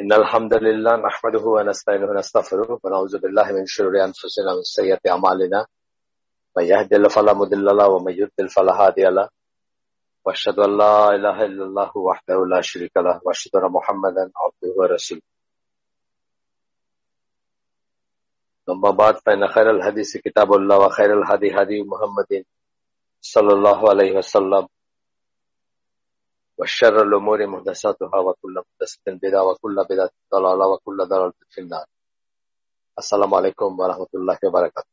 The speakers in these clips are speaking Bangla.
إن الحمد لله نحمده ونستعينه ونستغفره ونعوذ بالله من شرور أنفسنا ومن سيئات أعمالنا. من يهد الله فلا مضل له ومن يضلل فلا هادي له. وأشهد أن لا إله إلا الله وحده لا شريك له وأشهد أن محمدا عبده ورسوله. أما بعد فإن خير الحديث كتاب الله وخير الهدي هدي محمد صلى الله عليه وسلم. وشر الأمور محدثاتها وكل محدثة بدعة وكل بدعة ضلالة وكل ضلالة في النار السلام عليكم ورحمة الله وبركاته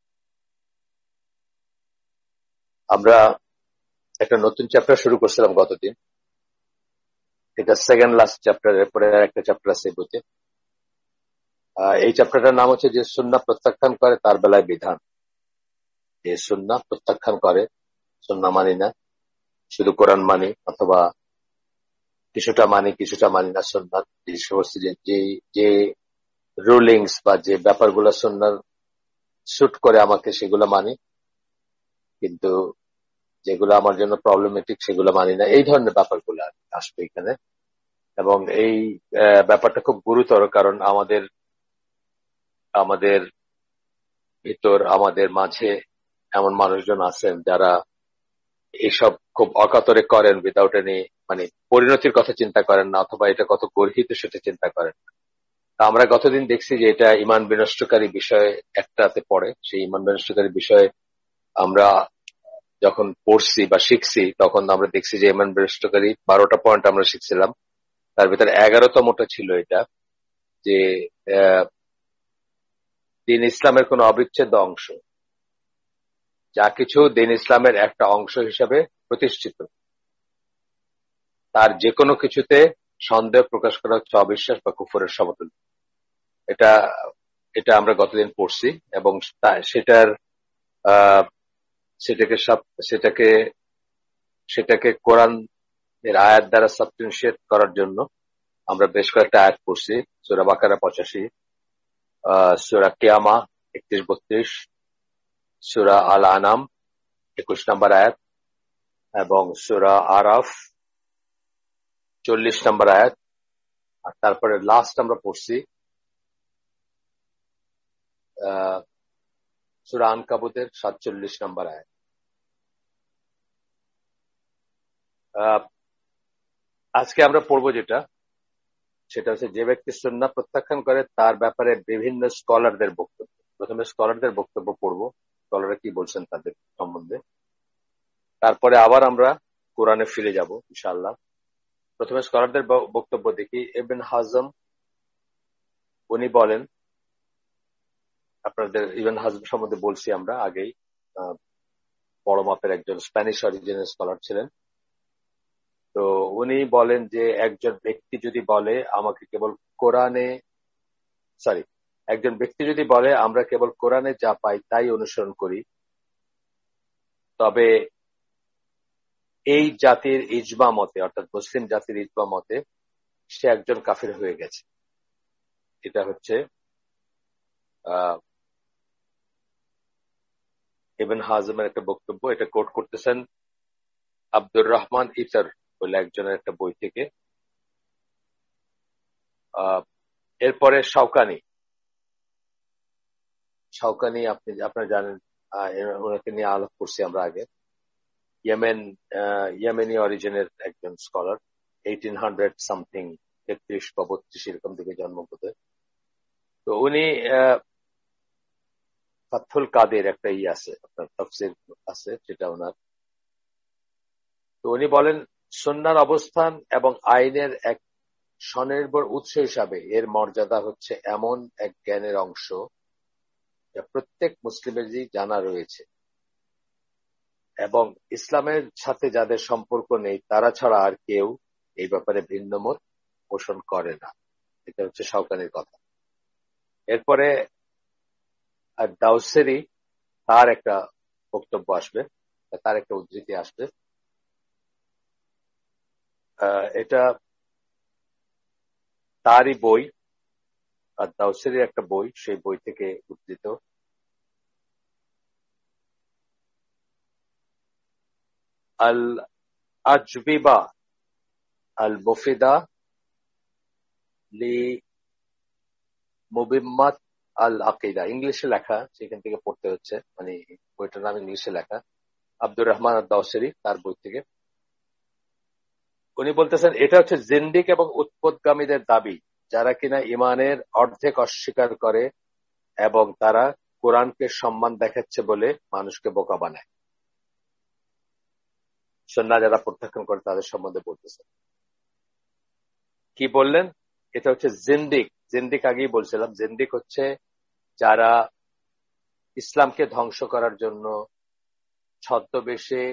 আমরা একটা নতুন চ্যাপ্টার শুরু করছিলাম গতদিন এটা সেকেন্ড লাস্ট চ্যাপ্টার এরপরে একটা চ্যাপ্টার আছে এই বইতে এই চ্যাপ্টারটার নাম হচ্ছে যে সুন্না প্রত্যাখ্যান করে তার বেলায় বিধান যে সুন্না প্রত্যাখ্যান করে সুন্না মানি না শুধু কোরআন মানি অথবা কিছুটা মানি কিছুটা মানি না সন্ন্যার যে সমস্ত যে যে রুলিংস বা যে ব্যাপারগুলো সন্ন্যার শুট করে আমাকে সেগুলো মানি। কিন্তু যেগুলো আমার জন্য প্রবলেমেটিক সেগুলো মানি না। এই ধরনের ব্যাপারগুলো আসবে এখানে। এবং এই ব্যাপারটা খুব গুরুতর কারণ আমাদের আমাদের ভিতর, আমাদের মাঝে এমন মানুষজন আছেন যারা এইসব খুব অকাতরে করেন উইদাউট এনি মানে পরিণতির কথা চিন্তা করেন না, অথবা এটা কত গর্হিত সেটা চিন্তা করেন না। আমরা গতদিন দেখছি যে এটা ইমান বিনষ্টকারী বিষয় একটাতে পড়ে। সেই ইমান বিনষ্টকারী বিষয়ে আমরা যখন পড়ছি বা শিখছি, তখন আমরা দেখছি যে ইমান বিনষ্টকারী বারোটা পয়েন্ট আমরা শিখছিলাম। তার ভিতরে এগারোতমটা ছিল এটা, যে দিন ইসলামের কোন অবিচ্ছেদ্য অংশ। যা কিছু দিন ইসলামের একটা অংশ হিসাবে প্রতিষ্ঠিত। তার যে কোনো কিছুতে সন্দেহ প্রকাশ করা হচ্ছে অবিশ্বাস বা কুফরের সমতুল্য। এটা এটা আমরা গতদিন পড়ছি এবং সেটার সেটাকে সব, সেটাকে সেটাকে কোরআন এর আয়াত দ্বারা সাবস্টিউশিয়েট করার জন্য আমরা বেশ কয়েকটা আয়াত পড়ছি। সুরা বাকারা পঁচাশি সুরা কেয়ামা একত্রিশ বত্রিশ, সুরা আল আনাম একুশ নম্বর আয়াত এবং সুরা আরাফ চল্লিশ নম্বর আয়াত, আর তারপরে লাস্ট আমরা পড়ছি সুরা আনকাবুতের সাতচল্লিশ নম্বর আয়াত। আজকে আমরা পড়ব যেটা, সেটা হচ্ছে যে ব্যক্তি সন্না প্রত্যাখ্যান করে তার ব্যাপারে বিভিন্ন স্কলারদের বক্তব্য। প্রথমে স্কলারদের বক্তব্য পড়ব, স্কলাররা কি বলছেন তাদের সম্বন্ধে। তারপরে আবার আমরা কোরআনে ফিরে যাব, ইনশাআল্লাহ। প্রথমে স্কলারদের বক্তব্য দেখি। এবেন হাজম, উনি বলেন, আপনাদের ইবেন হাজম সম্বন্ধে বলছি আমরা আগেই বড় মাপের একজন স্প্যানিশ অরিজিনের স্কলার ছিলেন। তো উনি বলেন যে একজন ব্যক্তি যদি বলে, আমাকে কেবল কোরআনে, সরি, একজন ব্যক্তি যদি বলে, আমরা কেবল কোরআনে যা পাই তাই অনুসরণ করি, তবে এই জাতির ইজমা মতে, অর্থাৎ মুসলিম জাতির ইজমা মতে, সে একজন কাফির হয়ে গেছে। এটা হচ্ছে ইবেন হাজমের একটা বক্তব্য, এটা কোট করতেছেন আব্দুর রহমান ইতার বলে একজনের একটা বই থেকে। এরপরে শাওকানি। শাওকানি আপনি, আপনারা জানেন ওনাকে নিয়ে আলোক করছি আমরা আগে। ইয়েমেন ইয়েমেনি অরিজিনের একজন স্কলার এইটিন হান্ড্রেড সামথিং তেত্রিশ বা বত্রিশ এরকম দিকে জন্মগ্রত তো উনি ফাথুল কাদের একটা ই আছে, আপনার তফসির আছে সেটা ওনার। তো উনি বলেন সন্ন্যার অবস্থান এবং আইনের এক স্বনির্ভর উৎস হিসাবে এর মর্যাদা হচ্ছে এমন এক জ্ঞানের অংশ যা প্রত্যেক মুসলিমেরই জানা রয়েছে। এবং ইসলামের সাথে যাদের সম্পর্ক নেই, তারা ছাড়া আর কেউ এই ব্যাপারে ভিন্ন মত পোষণ করে না। এটা হচ্ছে সরকারের কথা। এরপরে দাউসেরি তার একটা বক্তব্য আসবে, তার একটা উদ্ধৃতি আসবে। এটা তারই বই, আর দাউসেরি একটা বই, সেই বই থেকে উদ্ধৃত। আল আজবিবা আল মুফিদা মুবিম্মাত আল আকিদা ইংলিশে লেখা, সেখান থেকে পড়তে হচ্ছে মানে বইটার নাম ইংলিশে লেখা। আব্দুর রহমান দাওসেরি তার বই থেকে। উনি বলতেছেন, এটা হচ্ছে জিন্দিক এবং উৎপদগামীদের দাবি। যারা কিনা ইমানের অর্ধেক অস্বীকার করে এবং তারা কোরআনকে সম্মান দেখাচ্ছে বলে মানুষকে বোকা বানায়। সন্না যারা প্রত্যাখ্যান করে তাদের সম্বন্ধে বলতেছে। কি বললেন? এটা হচ্ছে জিন্দিক। জিন্দিক আগেই বলছিলাম, জিন্দিক হচ্ছে যারা ইসলামকে ধ্বংস করার জন্য ছদ্মবেশে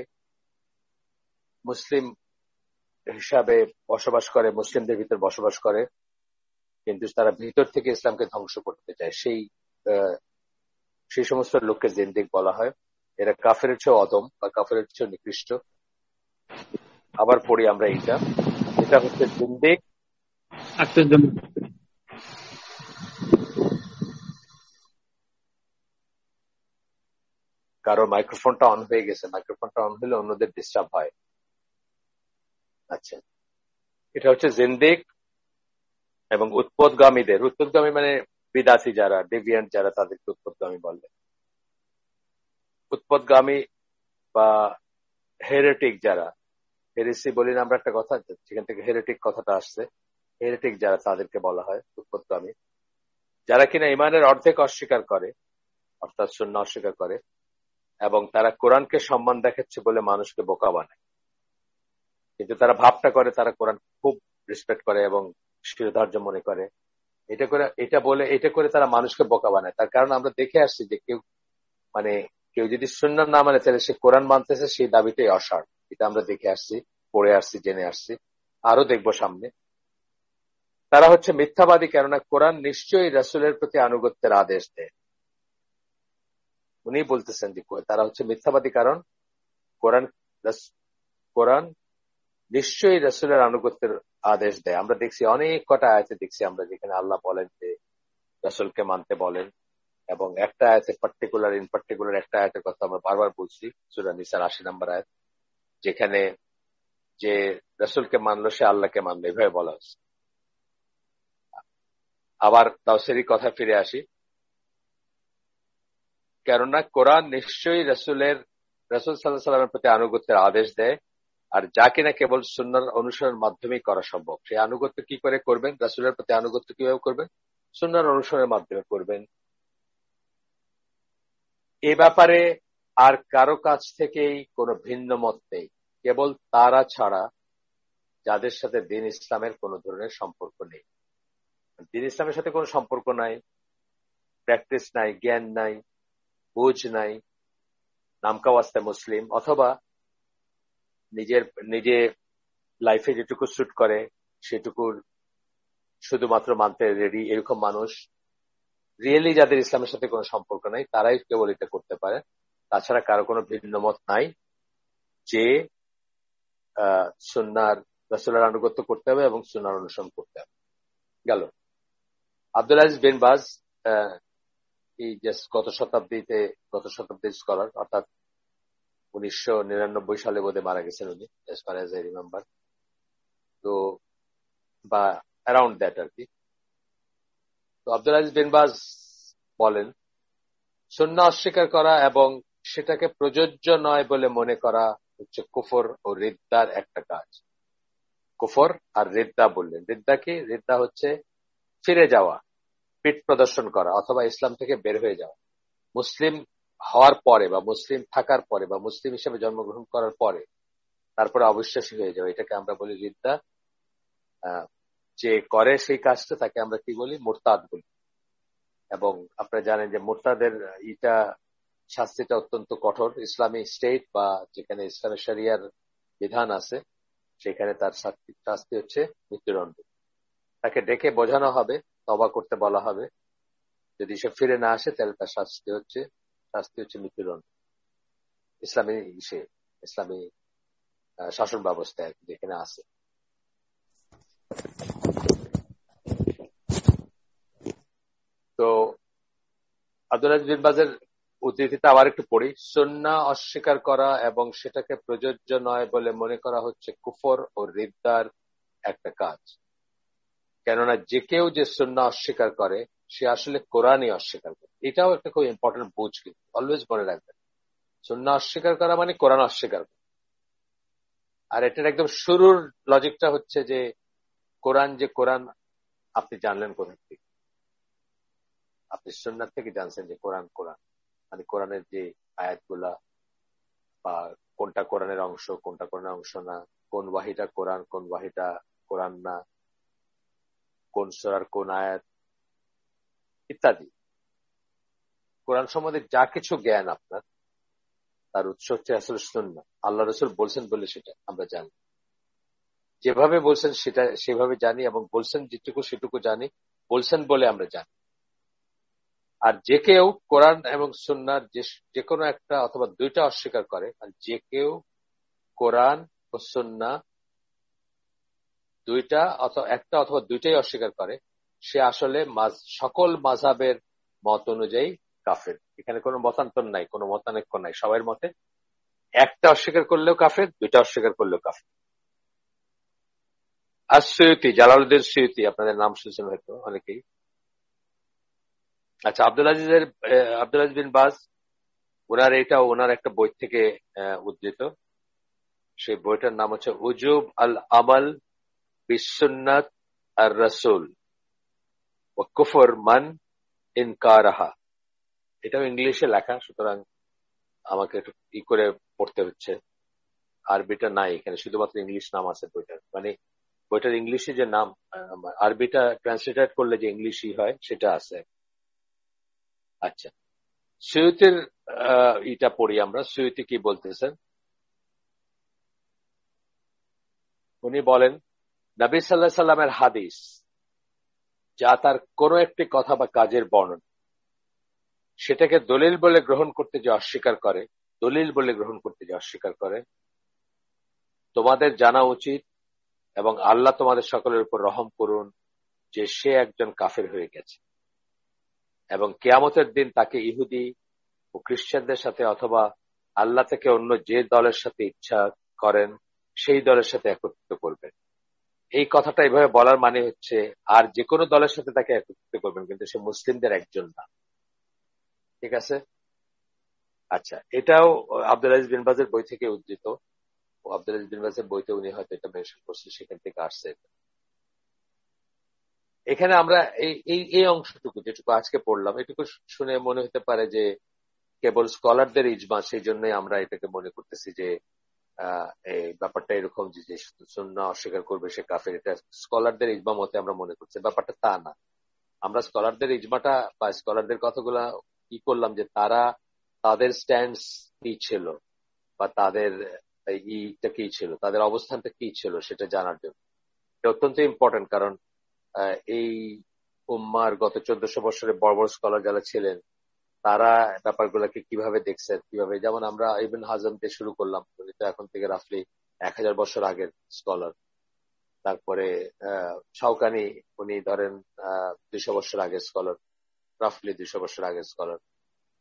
মুসলিম হিসাবে বসবাস করে, মুসলিমদের ভিতর বসবাস করে, কিন্তু তারা ভিতর থেকে ইসলামকে ধ্বংস করতে চায়। সেই সেই সমস্ত লোককে জিন্দিক বলা হয়। এরা কাফের চেয়ে অদম বা কাফের চেয়ে নিকৃষ্ট। আবার পড়ি আমরা এইটা। এটা হচ্ছে জিন্দিক। কারও মাইক্রোফোনটা অন হয়ে গেছে। মাইক্রোফোনটা অন হলে অন্যদের ডিস্টার্ব হয়। আচ্ছা। এটা হচ্ছে জিন্দিক এবং উৎপদগামীদের। উৎপদগামী মানে বিদাসী যারা ডেভিয়ান্ট যারা তাদেরকে উৎপদগামী বলে। উৎপদগামী বা হেরেটিক যারা হেরেসি বলি না, আমরা একটা কথা, যেখান থেকে হেরেটিক কথাটা আসছে, হেরেটিক যারা তাদেরকে বলা হয় উৎপদগামী যারা কিনা ইমানের অর্ধেক অস্বীকার করে, অর্থাৎ শূন্য অস্বীকার করে, এবং তারা কোরআনকে সম্মান দেখাচ্ছে বলে মানুষকে বোকা বানায়। কিন্তু তারা ভাবটা করে, তারা কোরআন খুব রেসপেক্ট করে এবং শিরোধার্য মনে করে। এটা করে, এটা বলে, এটা করে তারা মানুষকে বোকা বানায়। তার কারণ আমরা দেখে আসছি যে কেউ মানে কেউ যদি শূন্য না মানে তাহলে সে কোরআন মানতেছে, সেই দাবিটাই অসার এটা আমরা দেখে আসছি, পড়ে আসছি, জেনে আসছি আরও দেখব সামনে। তারা হচ্ছে মিথ্যাবাদী, কেননা কোরআন নিশ্চয়ই রাসুলের প্রতি আনুগত্যের আদেশ দেয়। উনি বলতেছেন যে তারা হচ্ছে মিথ্যাবাদী কারণ কোরআন কোরআন নিশ্চয়ই রসুলের আনুগত্যের আদেশ দেয়। আমরা দেখছি অনেক কটা আয়তে দেখছি আমরা যেখানে আল্লাহ বলেন যে রসুলকে মানতে বলেন এবং একটা আয়তে পার্টিকুলার ইন পার্টিকুলার একটা আয়তের কথা আমরা বারবার বলছি, সুরা নিসার আশি নাম্বার আয়াত। যেখানে যে রসুলকে মানলো, সে আল্লাহকে মানলো, এভাবে বলা হচ্ছে আবার তাওসেরি কথা ফিরে আসি। কেননা কোরআন নিশ্চয়ই রসুলের, রসুল সাল্লাহ সাল্লামের প্রতি আনুগত্যের আদেশ দেয়, আর যা কিনা কেবল সুন্নার অনুসরণের মাধ্যমেই করা সম্ভব। সেই আনুগত্য কি করে করবেন? রাসুলের প্রতি আনুগত্য কীভাবে করবেন? সুন্নার অনুসরণের মাধ্যমে করবেন। এ ব্যাপারে আর কারও কাছ থেকেই কোনো ভিন্ন মত নেই। কেবল তারা ছাড়া যাদের সাথে দিন ইসলামের কোন ধরনের সম্পর্ক নেই। দিন ইসলামের সাথে কোনো সম্পর্ক নাই, প্র্যাকটিস নাই, জ্ঞান নাই, বুঝ নাই, নামকাওয়াস্তে মুসলিম, অথবা নিজের, নিজে লাইফে যেটুকু শুট করে, সেটুকুর শুধুমাত্র মানতে রেডি এরকম মানুষ। রিয়েলি যাদের ইসলামের সাথে কোনো সম্পর্ক নাই, তারাই কেবল এটা করতে পারে। তাছাড়া কারও কোনো ভিন্ন মত নাই যে সুনার রসুলার আনুগত্য করতে হবে এবং সুনার অনুসরণ করতে হবে। গেল। আব্দুল আজিজ বিন বাজ এই গত শতাব্দীতে, গত শতাব্দীর স্কলার, অর্থাৎ উনিশশো নিরানব্বই সালে বোধে মারা গেছেন উনি as far as I remember তো, বা অ্যারাউন্ড দ্যাট আর কি। তো আব্দুল আজিজ বিনবাজ বলেন, সন্না অস্বীকার করা এবং সেটাকে প্রযোজ্য নয় বলে মনে করা হচ্ছে কুফর ও রিদ্দার একটা কাজ। কুফর আর রিদ্দা বললেন। রিদ্দা কি? রিদ্দা হচ্ছে ফিরে যাওয়া, পিঠ প্রদর্শন করা অথবা ইসলাম থেকে বের হয়ে যাওয়া। মুসলিম হওয়ার পরে বা মুসলিম থাকার পরে বা মুসলিম হিসেবে জন্মগ্রহণ করার পরে তারপরে অবিশ্বাসী হয়ে যাবে এটাকে আমরা বলি রিদ্দা। যে করে সেই কাজটা তাকে আমরা কি বলি? মোরতাদ বলি। এবং আপনারা জানেন যে মোরতাদের ইটা শাস্তিটা অত্যন্ত কঠোর। ইসলামী স্টেট বা যেখানে ইসলামী শরিয়ার বিধান আছে, সেখানে তার শাস্তি হচ্ছে মৃত্যুদণ্ড। তাকে ডেকে বোঝানো হবে তবা করতে বলা হবে। যদি সে ফিরে না আসে, তাহলে তার শাস্তি হচ্ছে শাস্তি হচ্ছে মৃত্যুদণ্ড। ইসলামী ইসে, ইসলামী শাসন ব্যবস্থা যেখানে আছে। তো আব্দুল বাজের উদ্ধৃতিতে আবার একটু পড়ি। সন্না অস্বীকার করা এবং সেটাকে প্রযোজ্য নয় বলে মনে করা হচ্ছে কুফর ও রিদ্দার একটা কাজ। কেননা যে কেউ যে সন্না অস্বীকার করে, সে আসলে কোরআনই অস্বীকার করে। এটাও একটা খুব ইম্পর্টেন্ট বুঝ কিন্তু অলওয়েজ মনে রাখবেন। সুন্না অস্বীকার করা মানে কোরআন অস্বীকার করা। আর এটার একদম শুরুর লজিকটা হচ্ছে যে, কোরআন যে কোরআন, আপনি জানলেন কোথা থেকে? আপনি সুন্নার থেকে জানছেন যে কোরআন কোরআন। মানে কোরআনের যে আয়াতগুলা, বা কোনটা কোরআনের অংশ, কোনটা কোরআনের অংশ না, কোন ওয়াহিটা কোরআন, কোন ওয়াহিটা কোরআন না, কোন সরার কোন আয়াত, ইত্যাদি। কোরআন সম্বন্ধে যা কিছু জ্ঞান আপনার, তার উৎস হচ্ছে আসলে সুন্না আল্লাহ রসুল বলছেন বলে সেটা আমরা জানি। যেভাবে বলছেন সেটা, সেভাবে জানি এবং বলছেন যেটুকু সেটুকু জানি, বলছেন বলে আমরা জানি। আর যে কেউ কোরআন এবং সুন্নার যে কোনো একটা অথবা দুইটা অস্বীকার করে, আর যে কেউ কোরআন ও সুন্না দুইটা অথবা একটা অথবা দুইটাই অস্বীকার করে, সে আসলে সকল মাঝাবের মত অনুযায়ী কাফের। এখানে কোনো মতান্তর নাই, কোনো মতানৈক্য নাই, সবার মতে একটা অস্বীকার করলেও কাফের, দুইটা অস্বীকার করলেও কাফের। আর সৈয়তি জালালুদ্দিন সৈয়তি, আপনাদের নাম শুনছেন হয়তো অনেকেই। আচ্ছা আব্দুল আজিজের আব্দুল আজিজ বিন বাজ ওনার এটা ওনার একটা বই থেকে উদ্ধৃত। সেই বইটার নাম হচ্ছে উজুব আল আমাল বিশ্বনাথ আর রসুল ও কুফর মান ইনকারাহা। এটাও ইংলিশে লেখা, সুতরাং আমাকে একটু ই করে পড়তে হচ্ছে। আরবিটা নাই এখানে, শুধুমাত্র ইংলিশ নাম আছে বইটার। মানে বইটার ইংলিশে যে নাম আরবিটা ট্রান্সলেটেড করলে যে ইংলিশই হয়, সেটা আছে। আচ্ছা। সৈয়তের ইটা পড়ি আমরা। সৈয়তে কি বলতেছেন? উনি বলেন, নবী সাল্লাহ সাল্লামের হাদিস, যা তার কোন একটি কথা বা কাজের বর্ণনা, সেটাকে দলিল বলে গ্রহণ করতে যে অস্বীকার করে, দলিল বলে গ্রহণ করতে যে অস্বীকার করে, তোমাদের জানা উচিত এবং আল্লাহ তোমাদের সকলের উপর রহম করুন যে সে একজন কাফের হয়ে গেছে। এবং কেয়ামতের দিন তাকে ইহুদি ও খ্রিস্টানদের সাথে অথবা আল্লাহ থেকে অন্য যে দলের সাথে ইচ্ছা করেন, সেই দলের সাথে একত্রিত করবেন। এই কথাটা এইভাবে বলার মানে হচ্ছে, আর যে কোনো দলের সাথে তাকে একত্রিত করবেন, কিন্তু সে মুসলিমদের একজন না। ঠিক আছে? আচ্ছা এটাও আব্দুল আজিজ বিনবাজের বই থেকে উদ্ধৃত। আব্দুল আজিজ বিনবাজের বইতে উনি হয়তো এটা মেনশন করছে সেখান থেকে আসছে। এখানে আমরা এই এই অংশটুকু যেটুকু আজকে পড়লাম, এটুকু শুনে মনে হতে পারে যে কেবল স্কলারদের ইজমা, সেই জন্যই আমরা এটাকে মনে করতেছি যে এই ব্যাপারটা এরকম যে শূন্য অস্বীকার করবে সে কাফের, এটা স্কলারদের ইজমা মতে আমরা মনে করছি। ব্যাপারটা তা না। আমরা স্কলারদের ইজমাটা বা স্কলারদের কথাগুলা কি করলাম যে, তারা তাদের স্ট্যান্ডস কি ছিল বা তাদের ইটা কি ছিল, তাদের অবস্থানটা কি ছিল সেটা জানার জন্য। এটা অত্যন্ত ইম্পর্টেন্ট কারণ এই উম্মার গত চোদ্দশো বছরে বড় বড় স্কলার যারা ছিলেন, তারা ব্যাপারগুলোকে কীভাবে দেখছেন? কীভাবে? যেমন আমরা ইবিন হাজম দিয়ে শুরু করলাম এখন থেকে রাফলি এক হাজার বছর আগের স্কলার তারপরে শাওকানি, উনি ধরেন দুইশো বছর আগের স্কলার রাফলি দুশো বছর আগের স্কলার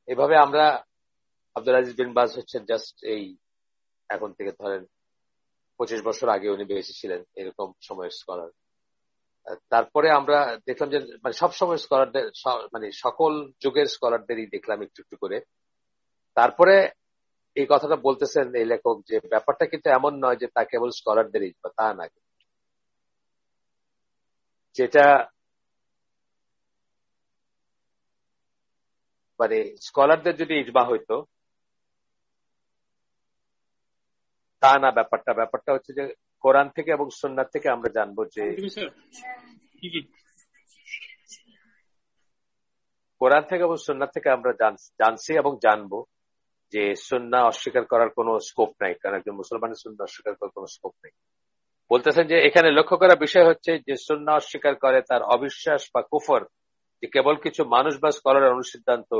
এভাবে আমরা আব্দুল আজিজ বিন বাজ হচ্ছেন জাস্ট এই এখন থেকে ধরেন পঁচিশ বছর আগে উনি বেঁচে ছিলেন এরকম সময়ের স্কলার তারপরে আমরা দেখলাম যে মানে সবসময় স্কলারদের মানে সকল যুগের স্কলারদেরই দেখলাম একটু একটু করে। তারপরে এই কথাটা বলতেছেন এই লেখক যে, ব্যাপারটা কিন্তু এমন নয় যে তা কেবল স্কলারদেরই তা না। যেটা মানে স্কলারদের যদি ইজমা হইতো তা না ব্যাপারটা। ব্যাপারটা হচ্ছে যে কোরআন থেকে এবং সন্ন্যার থেকে আমরা জানব যে কোরআন থেকে এবং সন্ন্যার থেকে আমরা জানছি এবং জানব যে সন্না অস্বীকার করার কোনো স্কোপ নাই কারণ একজন মুসলমানের সন্না অস্বীকার করার কোনো স্কোপ নেই। বলতেছেন যে এখানে লক্ষ্য করা বিষয় হচ্ছে যে সন্না অস্বীকার করে তার অবিশ্বাস বা কুফর যে কেবল কিছু মানুষ বাস করার অনুসিদ্ধান্ত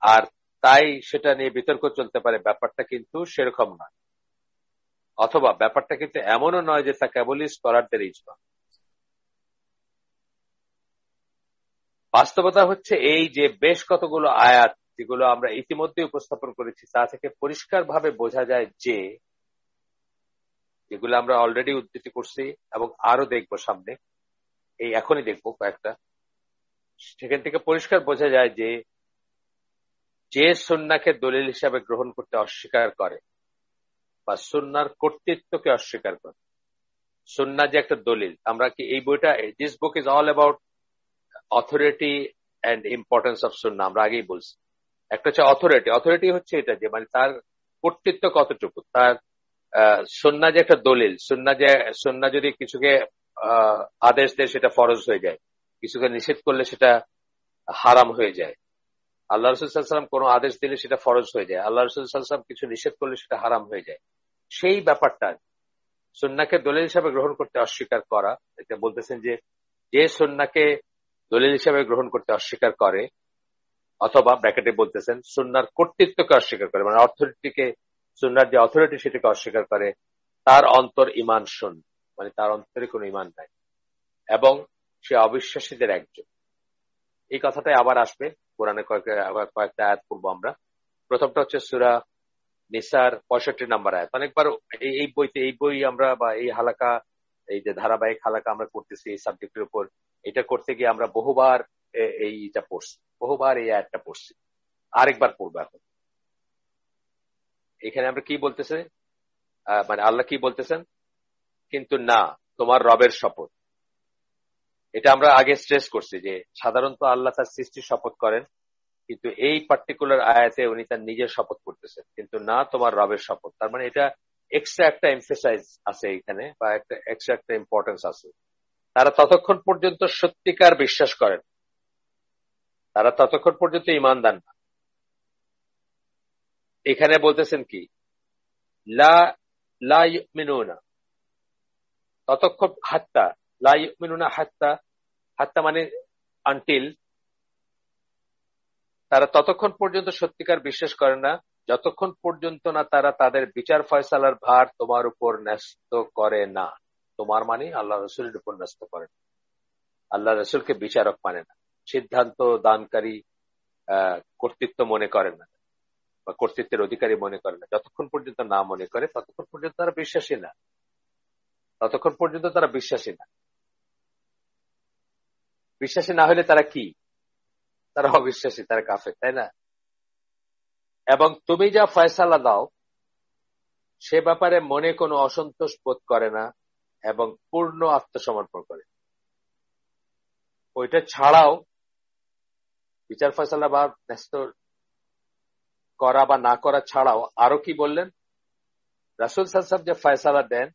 আর তাই সেটা নিয়ে বিতর্ক চলতে পারে ব্যাপারটা কিন্তু সেরকম নয়। অথবা ব্যাপারটা কিন্তু এমনও নয় যে তা কেবলই স্কলারদের ইজমা বাস্তবতা হচ্ছে এই যে বেশ কতগুলো আয়াত যেগুলো আমরা ইতিমধ্যে উপস্থাপন করেছি, তা থেকে পরিষ্কারভাবে বোঝা যায় যে, যেগুলো আমরা অলরেডি উদ্ধৃতি করছি এবং আরও দেখব সামনে। এই এখনই দেখব কয়েকটা। সেখান থেকে পরিষ্কার বোঝা যায় যে যে সন্নাকে দলিল হিসাবে গ্রহণ করতে অস্বীকার করে বা সন্ন্যার কর্তৃত্বকে অস্বীকার করে। সন্না যে একটা দলিল। আমরা কি এই বইটা this book is all about authority and importance of সন্না আমরা আগেই বলছি। একটা হচ্ছে অথরিটি অথরিটি হচ্ছে এটা যে মানে তার কর্তৃত্ব কতটুকু? তার সন্না যে একটা দলিল সন্না যে সন্না যদি কিছুকে আদেশ দেয় সেটা ফরজ হয়ে যায়। কিছুকে নিষেধ করলে সেটা হারাম হয়ে যায়। আল্লাহ রসুলাম কোনো আদেশ দিলে সেটা ফরজ হয়ে যায়। আল্লাহ রসুলাম কিছু নিষেধ করলে সেটা হারাম হয়ে যায়। সেই ব্যাপারটা সন্নাকে দলিল হিসাবে গ্রহণ করতে অস্বীকার করা এটা বলতেছেন যে যে সন্নাকে দলিল হিসাবে গ্রহণ করতে অস্বীকার করে, অথবা ব্র্যাকেটে বলতেছেন সুন্নার কর্তৃত্বকে অস্বীকার করে মানে অথরিটিকে সুন্নার যে অথরিটি সেটাকে অস্বীকার করে, তার অন্তর ইমান শূন্য মানে তার অন্তরে কোনো ইমান নাই। এবং সে অবিশ্বাসীদের একজন। এই কথাটাই আবার আসবে। কোরআনে কয়েকটা কয়েকটা আয়াত করব আমরা। প্রথমটা হচ্ছে সুরা নিসার পঁয়ষট্টি নাম্বার আয়াত। অনেকবার এই বইতে এই বই আমরা বা এই হালাকা, এই যে ধারাবাহিক হালাকা আমরা করতেছি, এই সাবজেক্টের উপর। এটা করতে গিয়ে আমরা বহুবার এইটা পড়ছি। বহুবার এই আয়াতটা পড়ছি। আরেকবার পড়ব এখন। এখানে আমরা কি বলতেছে? মানে আল্লাহ কি বলতেছেন? কিন্তু না, তোমার রবের শপথ। এটা আমরা আগে স্ট্রেস করছি যে সাধারণত আল্লাহ তার সৃষ্টির শপথ করেন, কিন্তু এই পার্টিকুলার আয়াতে উনি তার নিজের শপথ করতেছেন, কিন্তু না তোমার রবের শপথ। তার মানে এটা এক্সট্রা একটা এমফেসাইজ আছে এখানে, বা একটা এক্সট্রা একটা ইম্পর্টেন্স আছে। তারা ততক্ষণ পর্যন্ত সত্যিকার বিশ্বাস করেন। তারা ততক্ষণ পর্যন্ত ইমানদার না। এখানে বলতেছেন কি? লা মিনুনা ততক্ষণ হাত্তা হাত্তা হাত্তা মানে আনটিল তারা ততক্ষণ পর্যন্ত সত্যিকার বিশ্বাস করে না, যতক্ষণ পর্যন্ত না তারা তাদের বিচার ফয়সালার ভার তোমার উপর ন্যস্ত করে না। তোমার মানে আল্লাহ রসুলের উপর ন্যস্ত করে না। আল্লাহ রসুলকে বিচারক মানে না, সিদ্ধান্ত দানকারী কর্তৃত্ব মনে করে না, বা কর্তৃত্বের অধিকারী মনে করে না। যতক্ষণ পর্যন্ত না মনে করে, ততক্ষণ পর্যন্ত তারা বিশ্বাসী না। ততক্ষণ পর্যন্ত তারা বিশ্বাসী না। বিশ্বাসী না হলে তারা কি? তারা অবিশ্বাসী, তারা কাফের, তাই না? এবং তুমি যা ফয়সালা দাও, সে ব্যাপারে মনে কোনো অসন্তোষ বোধ করে না এবং পূর্ণ আত্মসমর্পণ করে। ওইটা ছাড়াও বিচার ফয়সালা বা ন্যস্ত করা বা না করা ছাড়াও আরও কি বললেন? রাসুল সাহেব যে ফয়সালা দেন,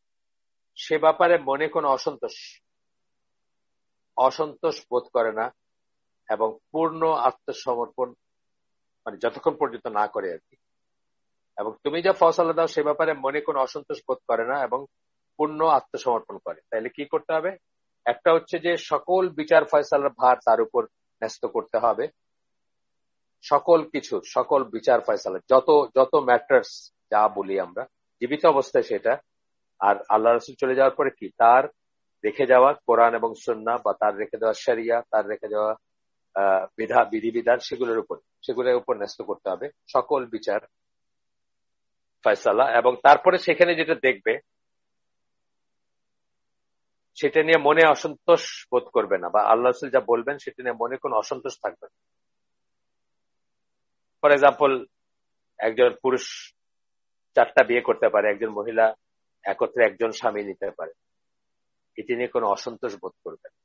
সে ব্যাপারে মনে কোনো অসন্তোষ অসন্তোষ বোধ করে না এবং পূর্ণ আত্মসমর্পণ মানে যতক্ষণ পর্যন্ত না করে আর কি। এবং তুমি যা ফসলা দাও সে ব্যাপারে মনে কোনো অসন্তোষ বোধ করে না এবং পূর্ণ আত্মসমর্পণ করে। তাহলে কি করতে হবে? একটা হচ্ছে যে সকল বিচার ফয়সালার ভার তার উপর ন্যস্ত করতে হবে। সকল কিছুর সকল বিচার ফয়সালা, যত যত ম্যাটার্স যা বলি আমরা, জীবিত অবস্থায় সেটা, আর আল্লাহ রসুল চলে যাওয়ার পরে কি? তার রেখে যাওয়া, কোরআন এবং সন্না বা তার রেখে দেওয়া সারিয়া তার রেখে যাওয়া বিধা, বিধিবিধান সেগুলোর উপর সেগুলোর উপর ন্যস্ত করতে হবে। সকল বিচার ফয়সালা এবং তারপরে সেখানে যেটা দেখবে, সেটা নিয়ে মনে অসন্তোষ বোধ করবে না বা আল্লাহ রসুল যা বলবেন সেটা নিয়ে মনে কোনো অসন্তোষ থাকবে না। ফর এক্সাম্পল একজন পুরুষ চারটা বিয়ে করতে পারে, একজন মহিলা একত্রে একজন স্বামী নিতে পারে। এটি নিয়ে কোনো অসন্তোষ বোধ করবে না।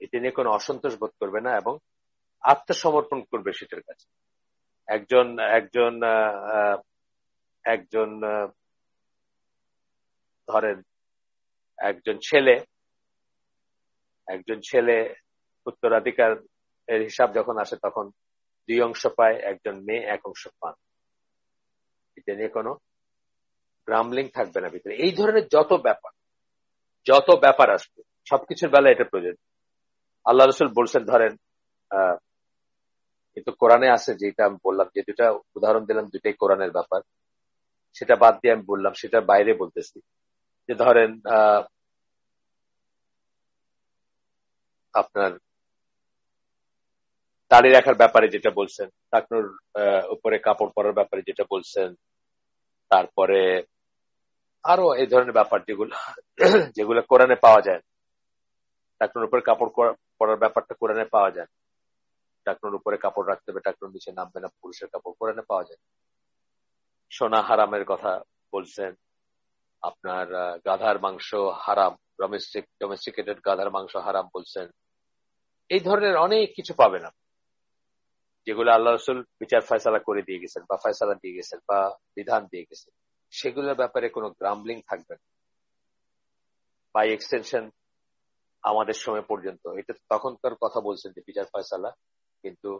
এটি নিয়ে কোনো অসন্তোষ বোধ করবে না এবং আত্মসমর্পণ করবে সেটার কাছে। একজন একজন একজন ধরেন একজন ছেলে একজন ছেলে উত্তরাধিকার এর হিসাব যখন আসে তখন দুই অংশ পায়, একজন মেয়ে এক অংশ পান। এটা নিয়ে কোনো গ্রামলিং থাকবে না ভিতরে। এই ধরনের যত ব্যাপার যত ব্যাপার আসবে, সবকিছুর বেলা এটা প্রয়োজন। আল্লাহ রসুল বলছেন, ধরেন কিন্তু কোরআনে আছে যেটা আমি বললাম, যে দুটা উদাহরণ দিলাম, দুটাই কোরআনের ব্যাপার। সেটা বাদ দিয়ে আমি বললাম সেটা বাইরে বলতেছি। যে ধরেন আপনার দাড়ি রাখার ব্যাপারে যেটা বলছেন টাকনুর উপরে কাপড় পরার ব্যাপারে যেটা বলছেন, তারপরে আরও এই ধরনের ব্যাপার যেগুলো যেগুলো কোরআনে পাওয়া যায়। টাকনোর উপরে কাপড় পরার ব্যাপারটা কোরআনে পাওয়া যায়। টাকনোর উপরে কাপড় রাখতে হবে, টাকনোর নিচে নামবে না, পুরুষের কাপড় কোরআনে পাওয়া যায়। সোনা হারামের কথা বলছেন, আপনার গাধার মাংস হারাম ডোমেস্টিক ডোমেস্টিকেটেড গাধার মাংস হারাম বলছেন। এই ধরনের অনেক কিছু পাবেন আপনি, যেগুলো আল্লাহ রসুল বিচার ফয়সালা করে দিয়ে গেছেন, বা ফয়সালা দিয়ে গেছেন, বা বিধান দিয়ে গেছেন। সেগুলোর ব্যাপারে কোনো গ্রাম্বলিং থাকবে না। বাই এক্সটেনশন আমাদের সময় পর্যন্ত। এটা তখনকার কথা বলছেন যে বিচার ফয়সালা, কিন্তু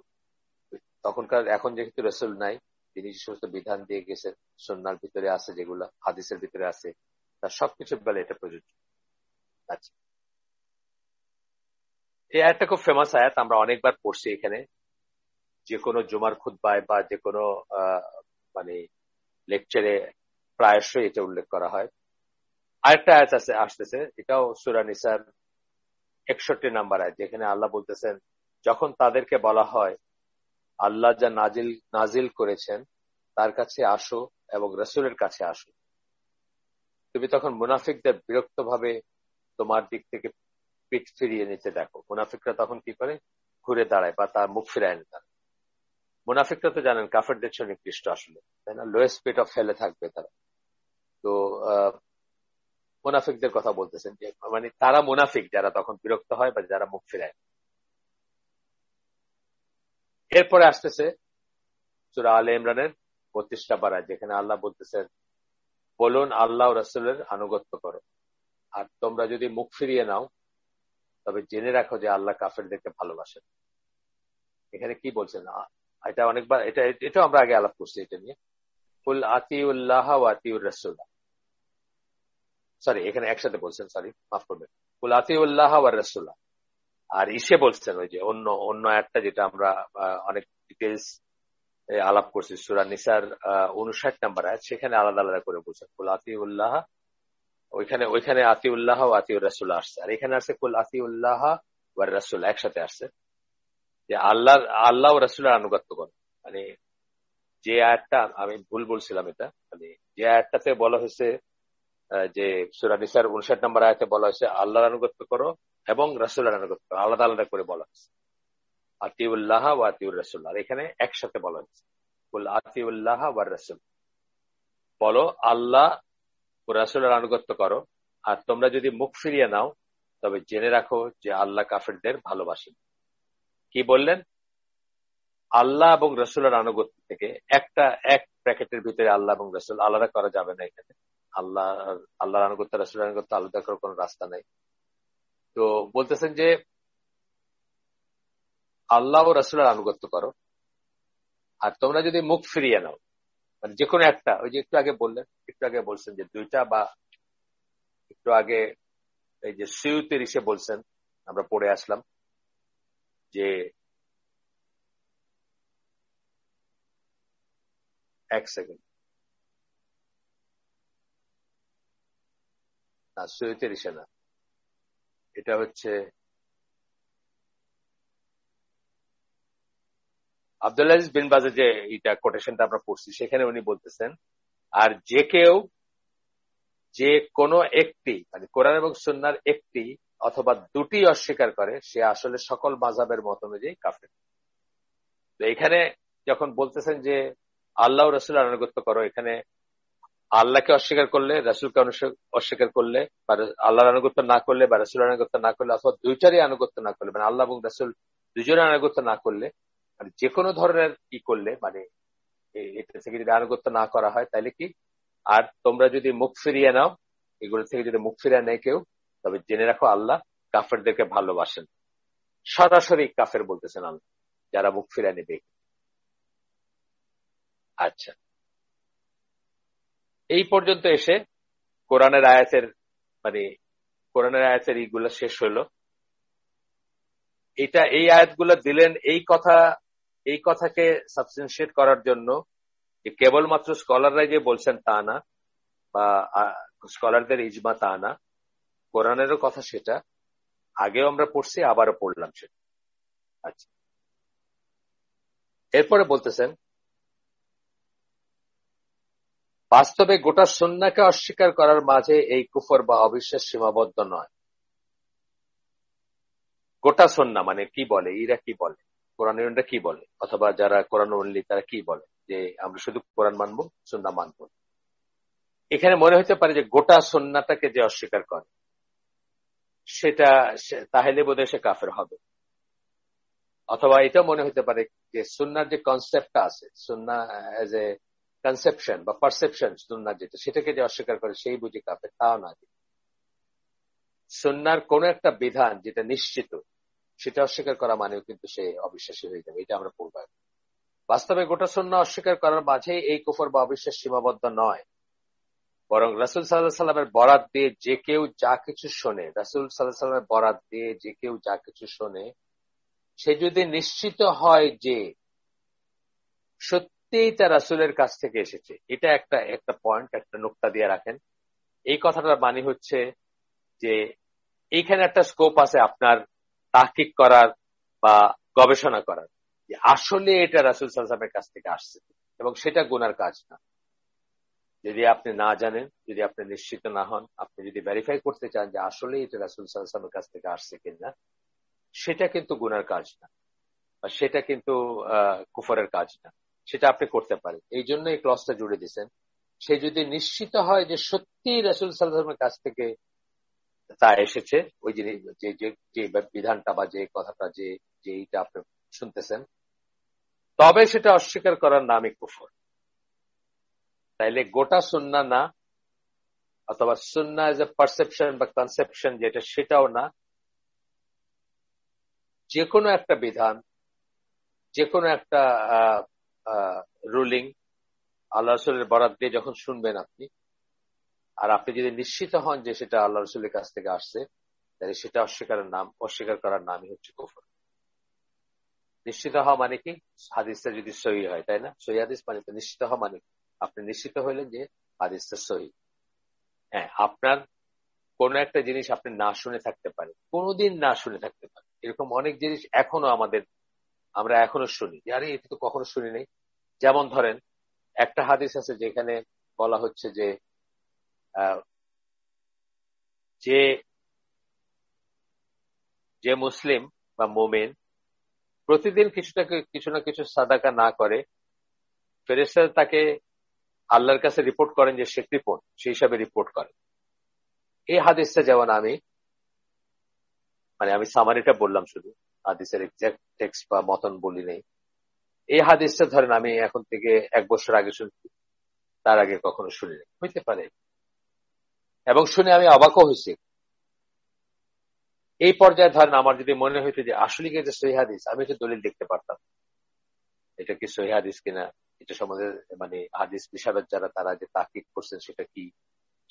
তখনকার, এখন যেহেতু রসুল নাই, তিনি সমস্ত বিধান দিয়ে গেছেন সন্ন্যার ভিতরে আছে যেগুলো, হাদিসের ভিতরে আছে তার সবকিছুর বেলা এটা প্রযোজ্য। আচ্ছা। এই আয়াতটা খুব ফেমাস আয়াত, আমরা অনেকবার পড়ছি এখানে। যে কোনো জুমার খুদ্বায় বা যে কোনো মানে লেকচারে প্রায়শই এটা উল্লেখ করা হয়। আরেকটা আয়াত আছে, আসতেছে, এটাও সুরা নিসার একষট্টি নাম্বার আয়াত, যেখানে আল্লাহ বলতেছেন, যখন তাদেরকে বলা হয়, আল্লাহ যা নাজিল নাজিল করেছেন, তার কাছে আসো এবং রসুলের কাছে আসো। তুমি তখন মুনাফিকদের বিরক্ত ভাবে তোমার দিক থেকে পিঠ ফিরিয়ে নিতে দেখো। মুনাফিকরা তখন কি করে? ঘুরে দাঁড়ায় বা তার মুখ ফিরায় নিতে মুনাফিকরা তো জানেন, কাফেরদের জন্য নিকৃষ্ট আসলে, তাই না? লোয়েস্ট পিট অফ ফেলে থাকবে তারা। তো মুনাফিকদের কথা বলতেছেন যে মানে তারা মোনাফিক যারা তখন বিরক্ত হয় বা যারা মুখ ফিরায়। এরপরে আসতেছে সুরা আল ইমরানের বত্রিশটা পাড়ায় যেখানে আল্লাহ বলতেছেন, বলুন আল্লাহ রসুলের আনুগত্য করো। আর তোমরা যদি মুখ ফিরিয়ে নাও, তবে জেনে রাখো যে আল্লাহ কাফেরদেরকে ভালোবাসেন। এখানে কি বলছেন? এটা অনেকবার, এটা, এটাও আমরা আগে আলাপ করছি এটা নিয়ে। ফুল আতিউল্লাহ ও আতিউর রসুল্লাহ সরি এখানে একসাথে বলছেন সরি মাফ করবেন। ফুল আতিউল্লাহ আর রসুল্লাহ আর ইসে বলছেন ওই যে অন্য অন্য একটা যেটা আমরা অনেক ডিটেলস আলাপ করছি, সুরা নিসার উনষাট নাম্বার আছে সেখানে আলাদা আলাদা করে বলছেন, কুল আতিউল্লাহ, ওইখানে ওইখানে আতিউল্লাহ ও আতিউর রাসুল্লাহ আসছে। আর এখানে আসছে কুল আতিউল্লাহ ওয়ার রাসুল, একসাথে আসছে। যে আল্লাহ আল্লাহ ও রাসুলের আনুগত্য করে মানে যে আয়াতটা, আমি ভুল বলছিলাম এটা মানে যে আয়াতটাতে বলা হয়েছে যে সুরা নিসার উনষাট নম্বর আয়াতে বলা হয়েছে, আল্লাহর আনুগত্য করো এবং রাসুলের আনুগত্য করো। আলাদা আলাদা করে বলা হয়েছে। আতিউল্লাহ ও আতিউর রাসুল। আর এখানে একসাথে বলা হয়েছে। আতিউল্লাহ ওয়ার রাসুল। বলো, আল্লাহ ও রাসুলের আনুগত্য করো। আর তোমরা যদি মুখ ফিরিয়ে নাও, তবে জেনে রাখো যে আল্লাহ কাফেরদের ভালোবাসেন কি বললেন? আল্লাহ এবং রসুলের আনুগত্য থেকে একটা এক প্যাকেটের ভিতরে আল্লাহ এবং রসুল আলাদা করা যাবে না এখানে। আল্লাহ আল্লাহর আনুগত্য রসুলের আনুগত্য আলাদা করার কোন রাস্তা নাই। তো বলতেছেন যে, আল্লাহ ও রসুলের আনুগত্য করো আর তোমরা যদি মুখ ফিরিয়ে নাও মানে যে কোনো একটা, ওই যে একটু আগে বললেন, একটু আগে বলছেন যে দুইটা বা একটু আগে এই যে সিউতে রিসে বলছেন, আমরা পড়ে আসলাম, যে এক সেকেন্ড। না সৈয়দ রিসে না এটা হচ্ছে আবদুল্লাহ বিন বাজে যে এটা কোটেশনটা আমরা পড়ছি, সেখানে উনি বলতেছেন, আর যে কেউ যে কোনো একটি মানে কোরআন এবং সন্ন্যার একটি অথবা দুটি অস্বীকার করে, সে আসলে সকল মাজাবের মত অনুযায়ী কাফের। তো এখানে যখন বলতেছেন যে, আল্লাহ রসুল আনুগত্য করো, এখানে আল্লাহকে অস্বীকার করলে, রাসুলকে অস্বীকার করলে, বা আল্লাহর আনুগত্য না করলে, বা রাসুল আনুগত্য না করলে, অথবা দুইটারই আনুগত্য না করলে মানে আল্লাহ এবং রাসুল দুজনের আনুগত্য না করলে মানে যে কোনো ধরনের কি করলে মানে এটা থেকে যদি আনুগত্য না করা হয় তাহলে কি? আর তোমরা যদি মুখ ফিরিয়ে নাও এগুলো থেকে যদি মুখ ফিরিয়ে নেয় কেউ, তবে জেনে রাখো আল্লাহ কাফেরদেরকে ভালোবাসেন। সরাসরি কাফের বলতেছেন আল্লাহ, যারা মুখ ফিরিয়ে নেবে। আচ্ছা। এই পর্যন্ত এসে কোরআনের আয়াতের মানে কোরআনের আয়াতের এইগুলো শেষ হলো। এটা এই আয়াতগুলো দিলেন এই কথা, এই কথাকে সাবস্টেন্সিয়েট করার জন্য যে কেবলমাত্র স্কলাররাই যে বলছেন তা না, বা স্কলারদের ইজমা তা না, কোরআনেরও কথা সেটা। আগেও আমরা পড়ছি, আবারও পড়লাম সেটা। আচ্ছা। এরপরে বলতেছেন বাস্তবে গোটা সন্ন্যাকে অস্বীকার করার মাঝে এই কুফর বা অবিশ্বাস সীমাবদ্ধ নয়। গোটা সন্না মানে কি বলে? ইরা কি বলে? কোরআনরা কি বলে? অথবা যারা কোরআন অনলি তারা কি বলে? যে আমরা শুধু কোরআন মানবো, সন্না মানবো। এখানে মনে হতে পারে যে গোটা সন্নাটাকে যে অস্বীকার করে, সেটা তাহলে বোধহয় সে কাফের হবে। অথবা এটা মনে হতে পারে যে সুন্নার যে কনসেপ্টটা আছে, সুন্না এজ এ কনসেপশন বা পারসেপশন সুন্নার যেটা, সেটাকে যে অস্বীকার করে সেই বুঝি কাপে তাও না সুন্নার কোন একটা বিধান যেটা নিশ্চিত, সেটা অস্বীকার করা মানেও কিন্তু সে অবিশ্বাসী হয়ে যাবে, এটা আমরা পড়ব বাস্তবে গোটা সন্না অস্বীকার করার মাঝে এই কুফর বা অবিশ্বাস সীমাবদ্ধ নয়। বরং রাসুল সাল্লাহ সাল্লামের বরাত দিয়ে যে কেউ যা কিছু শোনে, রাসুল সাল্লাহ সাল্লামের বরাত দিয়ে যে কেউ যা কিছু শোনে, সে যদি নিশ্চিত হয় যে সত্যিই তা রাসুলের কাছ থেকে এসেছে। এটা একটা একটা পয়েন্ট একটা নোকটা দিয়ে রাখেন। এই কথাটার মানে হচ্ছে যে এইখানে একটা স্কোপ আছে আপনার তাহকিক করার বা গবেষণা করার। যে আসলে এটা রাসুল সাল্লামের কাছ থেকে আসছে। এবং সেটা গুনার কাজ না। যদি আপনি না জানেন, যদি আপনি নিশ্চিত না হন, আপনি যদি ভেরিফাই করতে চান যে আসলে এটা রাসুল সাল্লামের কাছ থেকে আসছে কিনা, সেটা কিন্তু গুনার কাজ না। সেটা কিন্তু কুফরের কাজ না। সেটা আপনি করতে পারেন। এই জন্য এই ক্লসটা জুড়ে দিচ্ছেন সে যদি নিশ্চিত হয় যে সত্যি রাসুল সাল্লামের কাছ থেকে তা এসেছে, ওই জিনিস, যে বিধানটা বা যে কথাটা, যে যেইটা আপনি শুনতেছেন, তবে সেটা অস্বীকার করার নামই কুফর। তাইলে গোটা সুন্না না, অথবা সুন্না এজ এ পারসেপশন বা কনসেপশন যেটা সেটাও না যে কোনো একটা বিধান যে কোনো একটা রুলিং আল্লাহ রসুলের বরাদ দিয়ে যখন শুনবেন আপনি, আর আপনি যদি নিশ্চিত হন যে সেটা আল্লাহ রসুলের কাছ থেকে আসছে, তাহলে সেটা অস্বীকারের নাম, অস্বীকার করার নামই হচ্ছে কুফর। নিশ্চিত হওয়া মানে কি? হাদিসটা যদি সহি হয়, তাই না? সহি হাদিস মানে নিশ্চিত হওয়া মানে আপনি নিশ্চিত হইলেন যে হাদিসটা সহি। হ্যাঁ আপনার কোন একটা জিনিস আপনি না শুনে থাকতে পারেন। কোনোদিন না শুনে থাকতে পারে এরকম অনেক জিনিস এখনও আমাদের আমরা এখনও শুনি। আরে এটা তো কখনো শুনি নেই। যেমন ধরেন, একটা হাদিস আছে যেখানে বলা হচ্ছে যে যে যে মুসলিম বা মোমেন প্রতিদিন কিছুটা কিছু না কিছু সাদাকা না করে ফেরেস্তার তাকে আল্লাহর কাছে রিপোর্ট করেন যে সে কৃপণ সেই হিসাবে রিপোর্ট করেন এই হাদিসটা যেমন আমি মানে আমি সামারিটা বললাম শুধু। হাদিসের এক্সাক্ট টেক্সট বা মতন বলি নেই। এই হাদিসটা ধরেন আমি এখন থেকে এক বছর আগে শুনছি, তার আগে কখনো শুনিনি হইতে পারে। এবং শুনে আমি অবাকও হয়েছি। এই পর্যায়ে ধরেন আমার যদি মনে হইতো যে আসলে কি এটা সহি হাদিস, আমি একটা দলিল দেখতে পারতাম। এটা কি সহি হাদিস কিনা? এটা সম্বন্ধে মানে হাদিস বিষাবের যারা, তারা যে তাকিদ করছেন সেটা কি?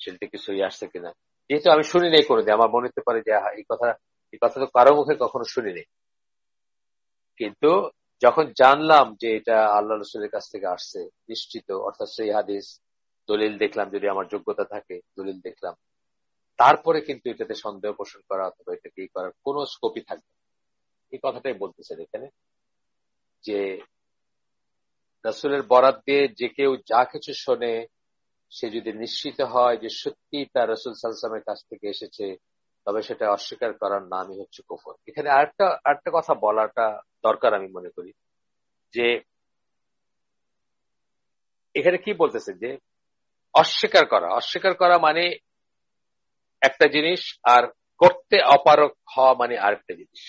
সেটা কি সহি আসছে কিনা? যেহেতু আমি শুনি নেই করে আমার মনে হতে পারে যে এই কথা এই কথা তো কারও মুখে কখনো শুনিনি কিন্তু যখন জানলাম যে এটা আল্লাহ রসুলের কাছ থেকে আসছে, নিশ্চিত, অর্থাৎ সেই হাদিস, দলিল দেখলাম যদি আমার যোগ্যতা থাকে, দলিল দেখলাম। তারপরে কিন্তু এটাতে সন্দেহ পোষণ করা অথবা এটাকে ই করার কোন স্কোপই থাকবে এই কথাটাই বলতেছেন এখানে যে রসুলের বরাদ দিয়ে যে কেউ যা কিছু শোনে, সে যদি নিশ্চিত হয় যে সত্যি তার রসুল সালসামের কাছ থেকে এসেছে, তবে সেটা অস্বীকার করার নামই হচ্ছে কুফর। এখানে আরেকটা আরেকটা কথা বলাটা দরকার আমি মনে করি যে এখানে কি বলতেছে যে অস্বীকার করা অস্বীকার করা মানে একটা জিনিস আর করতে অপারক হওয়া মানে আরেকটা জিনিস।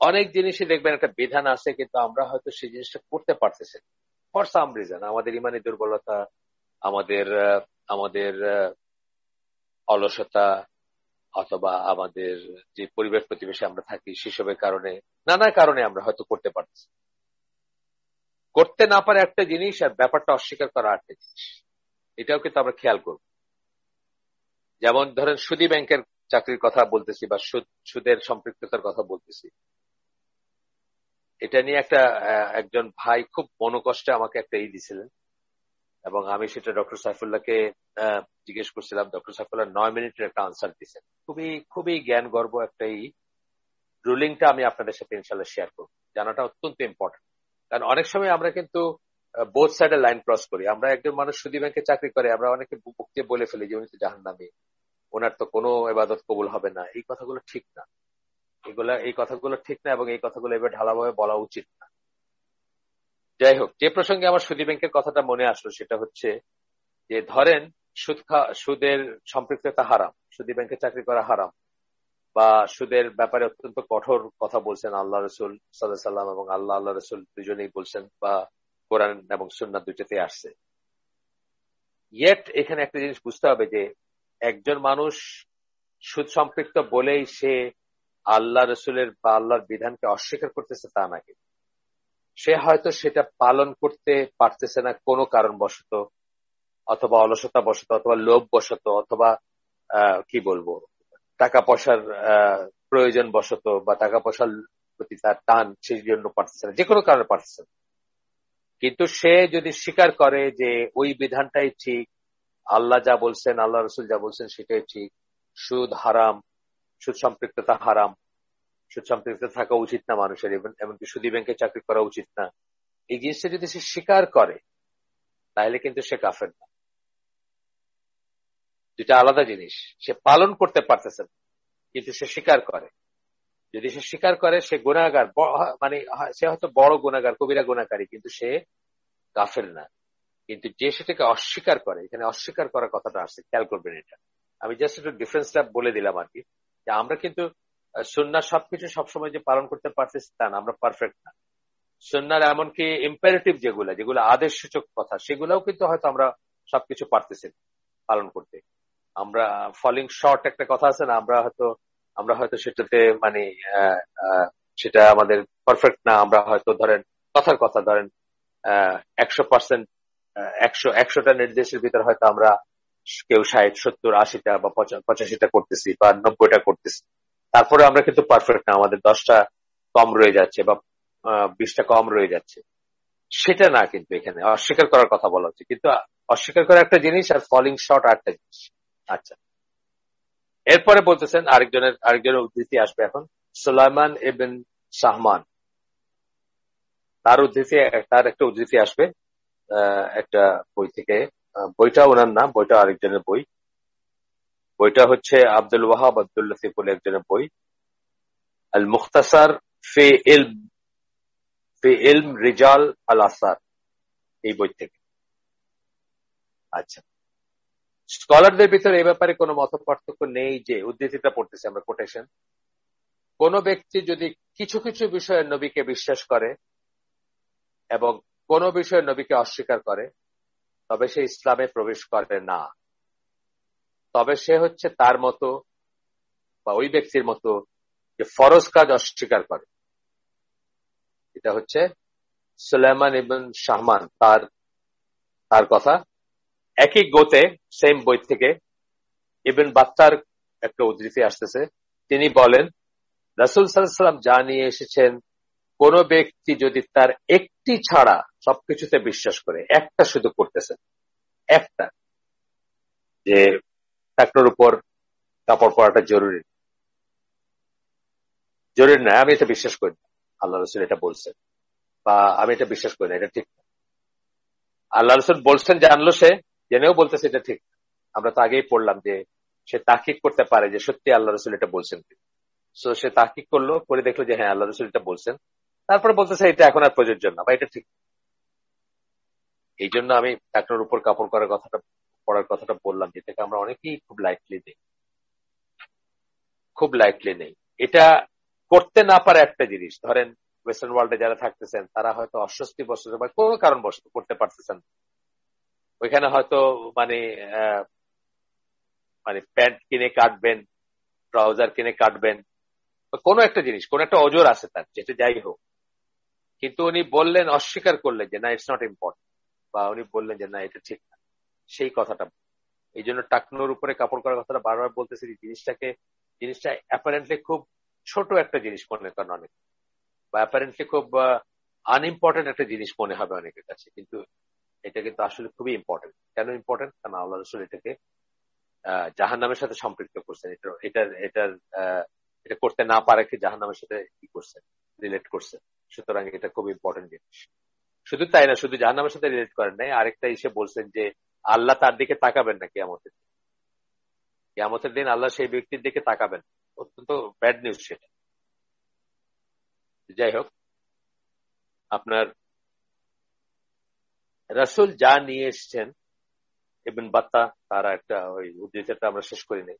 অনেক জিনিসই দেখবেন একটা বিধান আছে, কিন্তু আমরা হয়তো সেই জিনিসটা করতে পারতেছি ফর সাম রিজন আমাদের ইমানি দুর্বলতা, আমাদের আমাদের অলসতা অথবা আমাদের যে পরিবেশ প্রতিবেশে আমরা থাকি, সেসবের কারণে, নানা কারণে আমরা হয়তো করতে পারছি। করতে না পারে একটা জিনিস আর ব্যাপারটা অস্বীকার করা একটা জিনিস। এটাও কিন্তু আমরা খেয়াল করব। যেমন ধরেন সুদী ব্যাংকের চাকরির কথা বলতেছি বা সুদ, সুদের সম্পৃক্ততার কথা বলতেছি। এটা নিয়ে একটা একজন ভাই খুব মনোকষ্টে আমাকে একটা ই দিছিলেন। এবং আমি সেটা ডক্টর সাইফুল্লাহকে জিজ্ঞেস করছিলাম, ডক্টর সাইফুল্লাহ, নয় মিনিটের একটা আনসার দিচ্ছেন খুবই খুবই জ্ঞান গর্ব একটা এই রুলিংটা আমি আপনাদের সাথে ইনশাল্লাহ শেয়ার করব। জানাটা অত্যন্ত ইম্পর্টেন্ট কারণ অনেক সময় আমরা কিন্তু বোথ সাইডে লাইন ক্রস করি। আমরা একজন মানুষ সুদী ব্যাংকে চাকরি করে, আমরা অনেকে বুককে বলে ফেলি যে উনি তো জাহান নামে ওনার তো কোনো এবাদত কবুল হবে না। এই কথাগুলো ঠিক না। এগুলা, এই কথাগুলো ঠিক না এবং এই কথাগুলো এবার ঢালাভাবে বলা উচিত না। যাই হোক, যে প্রসঙ্গে আমার সুদী ব্যাংকের কথাটা মনে আসলো সেটা হচ্ছে যে, ধরেন সুদ সুদের সম্পৃক্ততা হারাম, সুদী ব্যাংকে চাকরি করা হারাম, বা সুদের ব্যাপারে অত্যন্ত কঠোর কথা বলছেন আল্লাহ রসুল সাল্লাহ সাল্লাম এবং আল্লাহ আল্লাহ রসুল দুজনেই বলছেন, বা কোরআন এবং সুন্না দুইটাতে আসছে। ইয়েট এখানে একটা জিনিস বুঝতে হবে যে, একজন মানুষ সুদ সম্পৃক্ত বলেই সে আল্লাহ রসুলের বা আল্লাহর বিধানকে অস্বীকার করতেছে তা নাকি সে হয়তো সেটা পালন করতে পারতেছে না কোনো কারণবশত, অথবা অলসতা বশত অথবা লোভ বশত অথবা কি বলব টাকা পয়সার প্রয়োজন বশত বা টাকা পয়সার প্রতি তার টান সেই জন্য পারতেছে না, যে কোনো কারণে পারতেছে না। কিন্তু সে যদি স্বীকার করে যে ওই বিধানটাই ঠিক, আল্লাহ যা বলছেন, আল্লাহ রসুল যা বলছেন সেটাই ঠিক, সুদ হারাম, সুদ সম্পৃক্ততা হারাম সুদ সম্পৃক্ত থাকা উচিত না মানুষের এমনকি সুদী ব্যাংকে চাকরি করা উচিত না। এই জিনিসটা যদি সে স্বীকার করে, তাহলে কিন্তু সে কাফের না। দুটা আলাদা জিনিস। সে পালন করতে পারতেছে না, কিন্তু সে স্বীকার করে। যদি সে স্বীকার করে, সে গুণাগার মানে সে হয়তো বড় গুণাগার কবিরা গুণাকারী কিন্তু সে কাফের না। কিন্তু যে সেটাকে অস্বীকার করে, এখানে অস্বীকার করার কথাটা আসছে, খেয়াল করবেন এটা। আমি জাস্ট একটু ডিফারেন্সটা বলে দিলাম আর কি। আমরা কিন্তু সন্ন্যার সবকিছু সবসময় যে পালন করতে পারতেছি তা না, আমরা পারফেক্ট না। সন্ন্যার এমনকি ইম্পারেটিভ যেগুলো যেগুলো আদেশ সূচক কথা, সেগুলোও কিন্তু হয়তো আমরা সবকিছু পারতেছি পালন করতে। আমরা ফলিং শর্ট একটা কথা আছে না, আমরা হয়তো আমরা হয়তো সেটাতে মানে সেটা আমাদের পারফেক্ট না, আমরা হয়তো ধরেন কথার কথা, ধরেন একশো পার্সেন্ট একশো, একশোটা নির্দেশের ভিতরে হয়তো আমরা কেউ ষাট, সত্তর, আশিটা বা পঁচাশিটা করতেছি বা নব্বইটা করতেছি। তারপরে আমরা কিন্তু পারফেক্ট না, আমাদের দশটা কম রয়ে যাচ্ছে বা বিশটা কম রয়ে যাচ্ছে। সেটা না কিন্তু এখানে, অস্বীকার করার কথা বলা হচ্ছে। কিন্তু অস্বীকার করা একটা জিনিস আর ফলিং শর্ট আরেকটা জিনিস। আচ্ছা। এরপরে বলতেছেন আরেকজনের আরেকজনের উদ্ধৃতি আসবে এখন। সুলাইমান এবেন সাহমান। তার উদ্ধৃতি, তার একটা উদ্ধৃতি আসবে একটা বই থেকে। বইটা ওনার নাম, বইটা আরেকজনের বই। বইটা হচ্ছে আব্দুল ওয়াহাব আব্দুল লতিফ বলে একজনের বই। আল মুখতাসার ফে ইলম ফে ইলম রিজাল আল আসার এই বই থেকে। আচ্ছা। স্কলারদের ভিতরে এই ব্যাপারে কোনো মত পার্থক্য নেই যে উদ্ধৃতিটা পড়তেছি আমরা কোটেশন কোন ব্যক্তি যদি কিছু কিছু বিষয়ে নবীকে বিশ্বাস করে এবং কোন বিষয়ে নবীকে অস্বীকার করে, তবে সে ইসলামে প্রবেশ করে না। তবে সে হচ্ছে তার মতো বা ওই ব্যক্তির মতো যে ফরজ কাজ অস্বীকার করে। এটা হচ্ছে সুলেমান ইবন শাহমান, তার তার কথা। একই গোতে সেম বই থেকে ইবেন বাত্তার একটা উদ্ধৃতি আসতেছে। তিনি বলেন, রাসুল সাল্লাম যা নিয়ে এসেছেন, কোন ব্যক্তি যদি তার একটি ছাড়া সবকিছুতে বিশ্বাস করে, একটা শুধু করতেছেন একটা, যে ট্রাক্টর উপর কাপড় পরাটা জরুরি। জরুরি না, আমি এটা বিশ্বাস করি না। আল্লাহ রসুল এটা বলছেন। বা আমি এটা বিশ্বাস করি না, এটা ঠিক না। আল্লাহ রসুল বলছেন, জানলো সে, জেনেও বলতেছে এটা ঠিক। আমরা তো আগেই পড়লাম যে সে তাকিক করতে পারে যে সত্যি আল্লাহ রসুল এটা বলছেন সো সে তাকিক করল, করে দেখল যে হ্যাঁ আল্লাহ রসুল এটা বলছেন। তারপরে বলতেছে, এটা এখন আর প্রযোজ্য না, বা এটা ঠিক এই জন্য আমি ট্রাক্টর উপর কাপড় করার কথাটা পড়ার কথাটা বললাম যেটাকে আমরা অনেকেই খুব লাইটলি নেই। খুব লাইটলি নেই। এটা করতে না পারে একটা জিনিস। ধরেন ওয়েস্টার্ন ওয়ার্ল্ডে যারা থাকতেছেন, তারা হয়তো অস্বস্তি বসত বা কোনো কারণ বসত করতে পারতেছেন ওইখানে হয়তো মানে মানে প্যান্ট কিনে কাটবেন, ট্রাউজার কিনে কাটবেন কোনো একটা জিনিস, কোন একটা অজর আছে তার, যেটা যাই হোক। কিন্তু উনি বললেন, অস্বীকার করলেন যে, না ইটস নট ইম্পর্টেন্ট বা উনি বললেন যে, না, এটা ঠিক না। সেই কথাটা। এই জন্য টাকনোর উপরে কাপড় করার কথাটা বারবার বলতেছি জিনিসটাকে, জিনিসটা অ্যাপারেন্টলি খুব ছোট একটা জিনিস মনে করেন অনেক। বা অ্যাপারেন্টলি খুব আনইম্পর্টেন্ট একটা জিনিস মনে হবে অনেকের কাছে। কিন্তু এটা কিন্তু আসলে খুবই ইম্পর্টেন্ট কেন ইম্পর্টেন্ট কারণ আল্লাহ রসুল এটাকে জাহান নামের সাথে সম্পৃক্ত করছেন। এটা, এটার এটার এটা করতে না পারে কি জাহান নামের সাথে কি করছে রিলেট করছে। সুতরাং এটা খুব ইম্পর্টেন্ট জিনিস। শুধু তাই না, শুধু জাহান নামের সাথে রিলেট করেন নাই। আরেকটা এসে বলছেন যে আল্লাহ তার দিকে তাকাবেন না কেয়ামতের দিন। কেয়ামতের দিন আল্লাহ সেই ব্যক্তির দিকে তাকাবেন। অত্যন্ত ব্যাড নিউজ সেটা। যাই হোক, আপনার রাসুল যা নিয়ে এসছেন এবং বাত্তা তারা একটা ওই উদ্ধৃতটা আমরা শেষ করি নাই।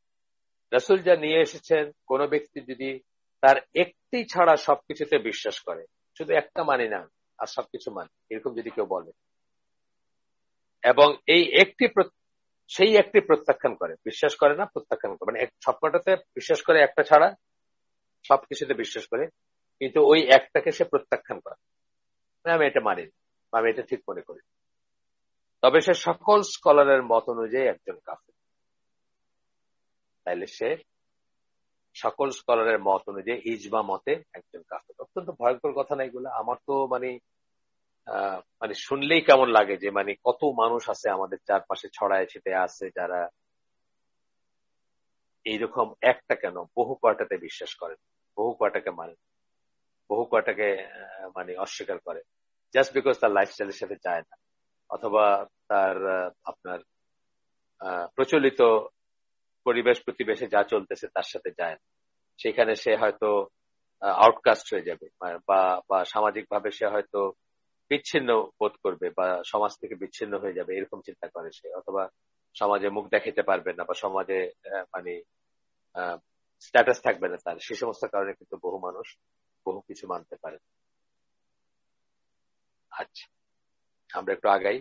রাসুল যা নিয়ে এসেছেন, কোন ব্যক্তি যদি তার একটি ছাড়া সবকিছুতে বিশ্বাস করে, শুধু একটা মানি না, আর সবকিছু মানে এরকম যদি কেউ বলে। এবং এই একটি সেই একটি প্রত্যাখ্যান করে। বিশ্বাস করে না, প্রত্যাখ্যান করে। মানে সবকটাতে বিশ্বাস করে, একটা ছাড়া সবকিছুতে বিশ্বাস করে, কিন্তু ওই একটাকে সে প্রত্যাখ্যান করে। আমি এটা মানি আমি এটা ঠিক মনে করি। তবে সে সকল স্কলারের মত অনুযায়ী একজন কাফের। তাইলে সে সকল স্কলারের মত অনুযায়ী ইজমা মতে একজন কাফের। অত্যন্ত ভয়ঙ্কর কথা না এগুলো। আমার তো মানে মানে শুনলেই কেমন লাগে যে মানে কত মানুষ আছে আমাদের চারপাশে, ছড়ায় ছিটে আছে যারা এইরকম একটা কেন? বহু কয়টাতে বিশ্বাস করেন, বহু কয়টাকে মানে বহু কয়টাকে মানে অস্বীকার করে জাস্ট বিকজ তার লাইফস্টাইলের সাথে যায় না, অথবা তার আপনার প্রচলিত পরিবেশ, প্রতিবেশে যা চলতেছে তার সাথে যায় না। সেখানে সে হয়তো আউটকাস্ট হয়ে যাবে, বা বা সামাজিক ভাবে সে হয়তো বিচ্ছিন্ন বোধ করবে বা সমাজ থেকে বিচ্ছিন্ন হয়ে যাবে, এরকম চিন্তা করে সে। অথবা সমাজে মুখ দেখাতে পারবে না বা সমাজে মানে স্ট্যাটাস থাকবে না তার। সে সমস্ত কারণে কিন্তু বহু মানুষ, বহু কিছু মানতে পারে আচ্ছা আমরা একটু আগাই।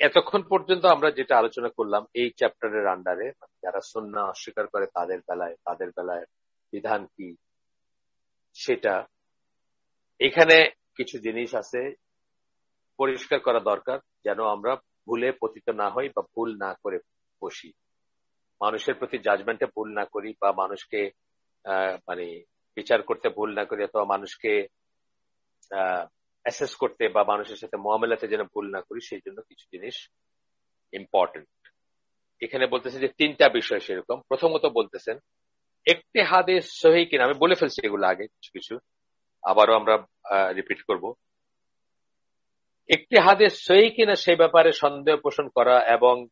এতক্ষণ পর্যন্ত আমরা যেটা আলোচনা করলাম, এই চ্যাপ্টারের আন্ডারে যারা সন্না অস্বীকার করে তাদের বেলায় তাদের বেলায় বিধান কি? সেটা, এখানে কিছু জিনিস আছে পরিষ্কার করা দরকার, যেন আমরা ভুলে পতিত না হই বা ভুল না করে বসি। মানুষের প্রতি জাজমেন্টে ভুল না করি বা মানুষকে মানে বিচার করতে ভুল না করি অথবা মানুষকে অ্যাসেস করতে বা মানুষের সাথে মোয়ামেলাতে যেন ভুল না করি, সেই জন্য কিছু জিনিস ইম্পর্টেন্ট এখানে বলতেছে যে তিনটা বিষয় সেরকম। প্রথমত বলতেছেন, একটি হাদিস সহি কিনা? আমি বলে ফেলছি এগুলো আগে কিছু কিছু। আবারও আমরা রিপিট করব। একটি হাদিস সহি কিনা সেই ব্যাপারে সন্দেহ পোষণ করা এবং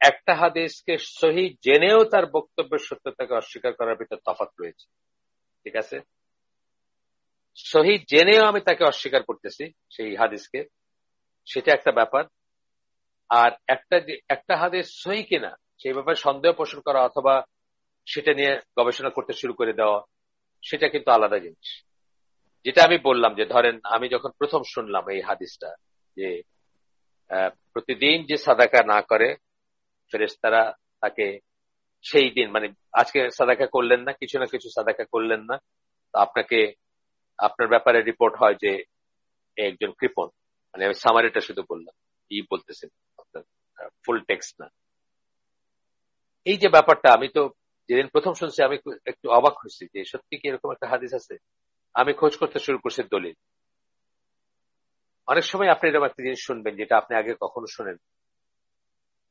একটা হাদিসকে সহি জেনেও তার বক্তব্যের সত্যতাকে অস্বীকার করার ভিতর তফাৎ রয়েছে। ঠিক আছে? সহি জেনেও আমি তাকে অস্বীকার করতেছি, সেই হাদিসকে। সেটা একটা ব্যাপার। আর একটা একটা হাদিস সহি কিনা সেই ব্যাপারে সন্দেহ পোষণ করা অথবা সেটা নিয়ে গবেষণা করতে শুরু করে দেওয়া, সেটা কিন্তু আলাদা জিনিস। যেটা আমি বললাম যে ধরেন আমি যখন প্রথম শুনলাম এই হাদিসটা যে প্রতিদিন যে সাদাকা না করে ফেরেস্তারা তাকে সেই দিন মানে আজকে সাদাকা করলেন না, কিছু না কিছু সাদাকা করলেন না আপনাকে, আপনার ব্যাপারে রিপোর্ট হয় যে একজন কৃপন মানে আমি সামারিটা শুধু বললাম ই বলতেছেন ফুল টেক্সট না। এই যে ব্যাপারটা, আমি তো যেদিন প্রথম শুনছি আমি একটু অবাক হয়েছি যে সত্যি কি এরকম একটা হাদিস আছে? আমি খোঁজ করতে শুরু করছি দলিল। অনেক সময় আপনি এরকম একটা জিনিস শুনবেন যেটা আপনি আগে কখনো শোনেন।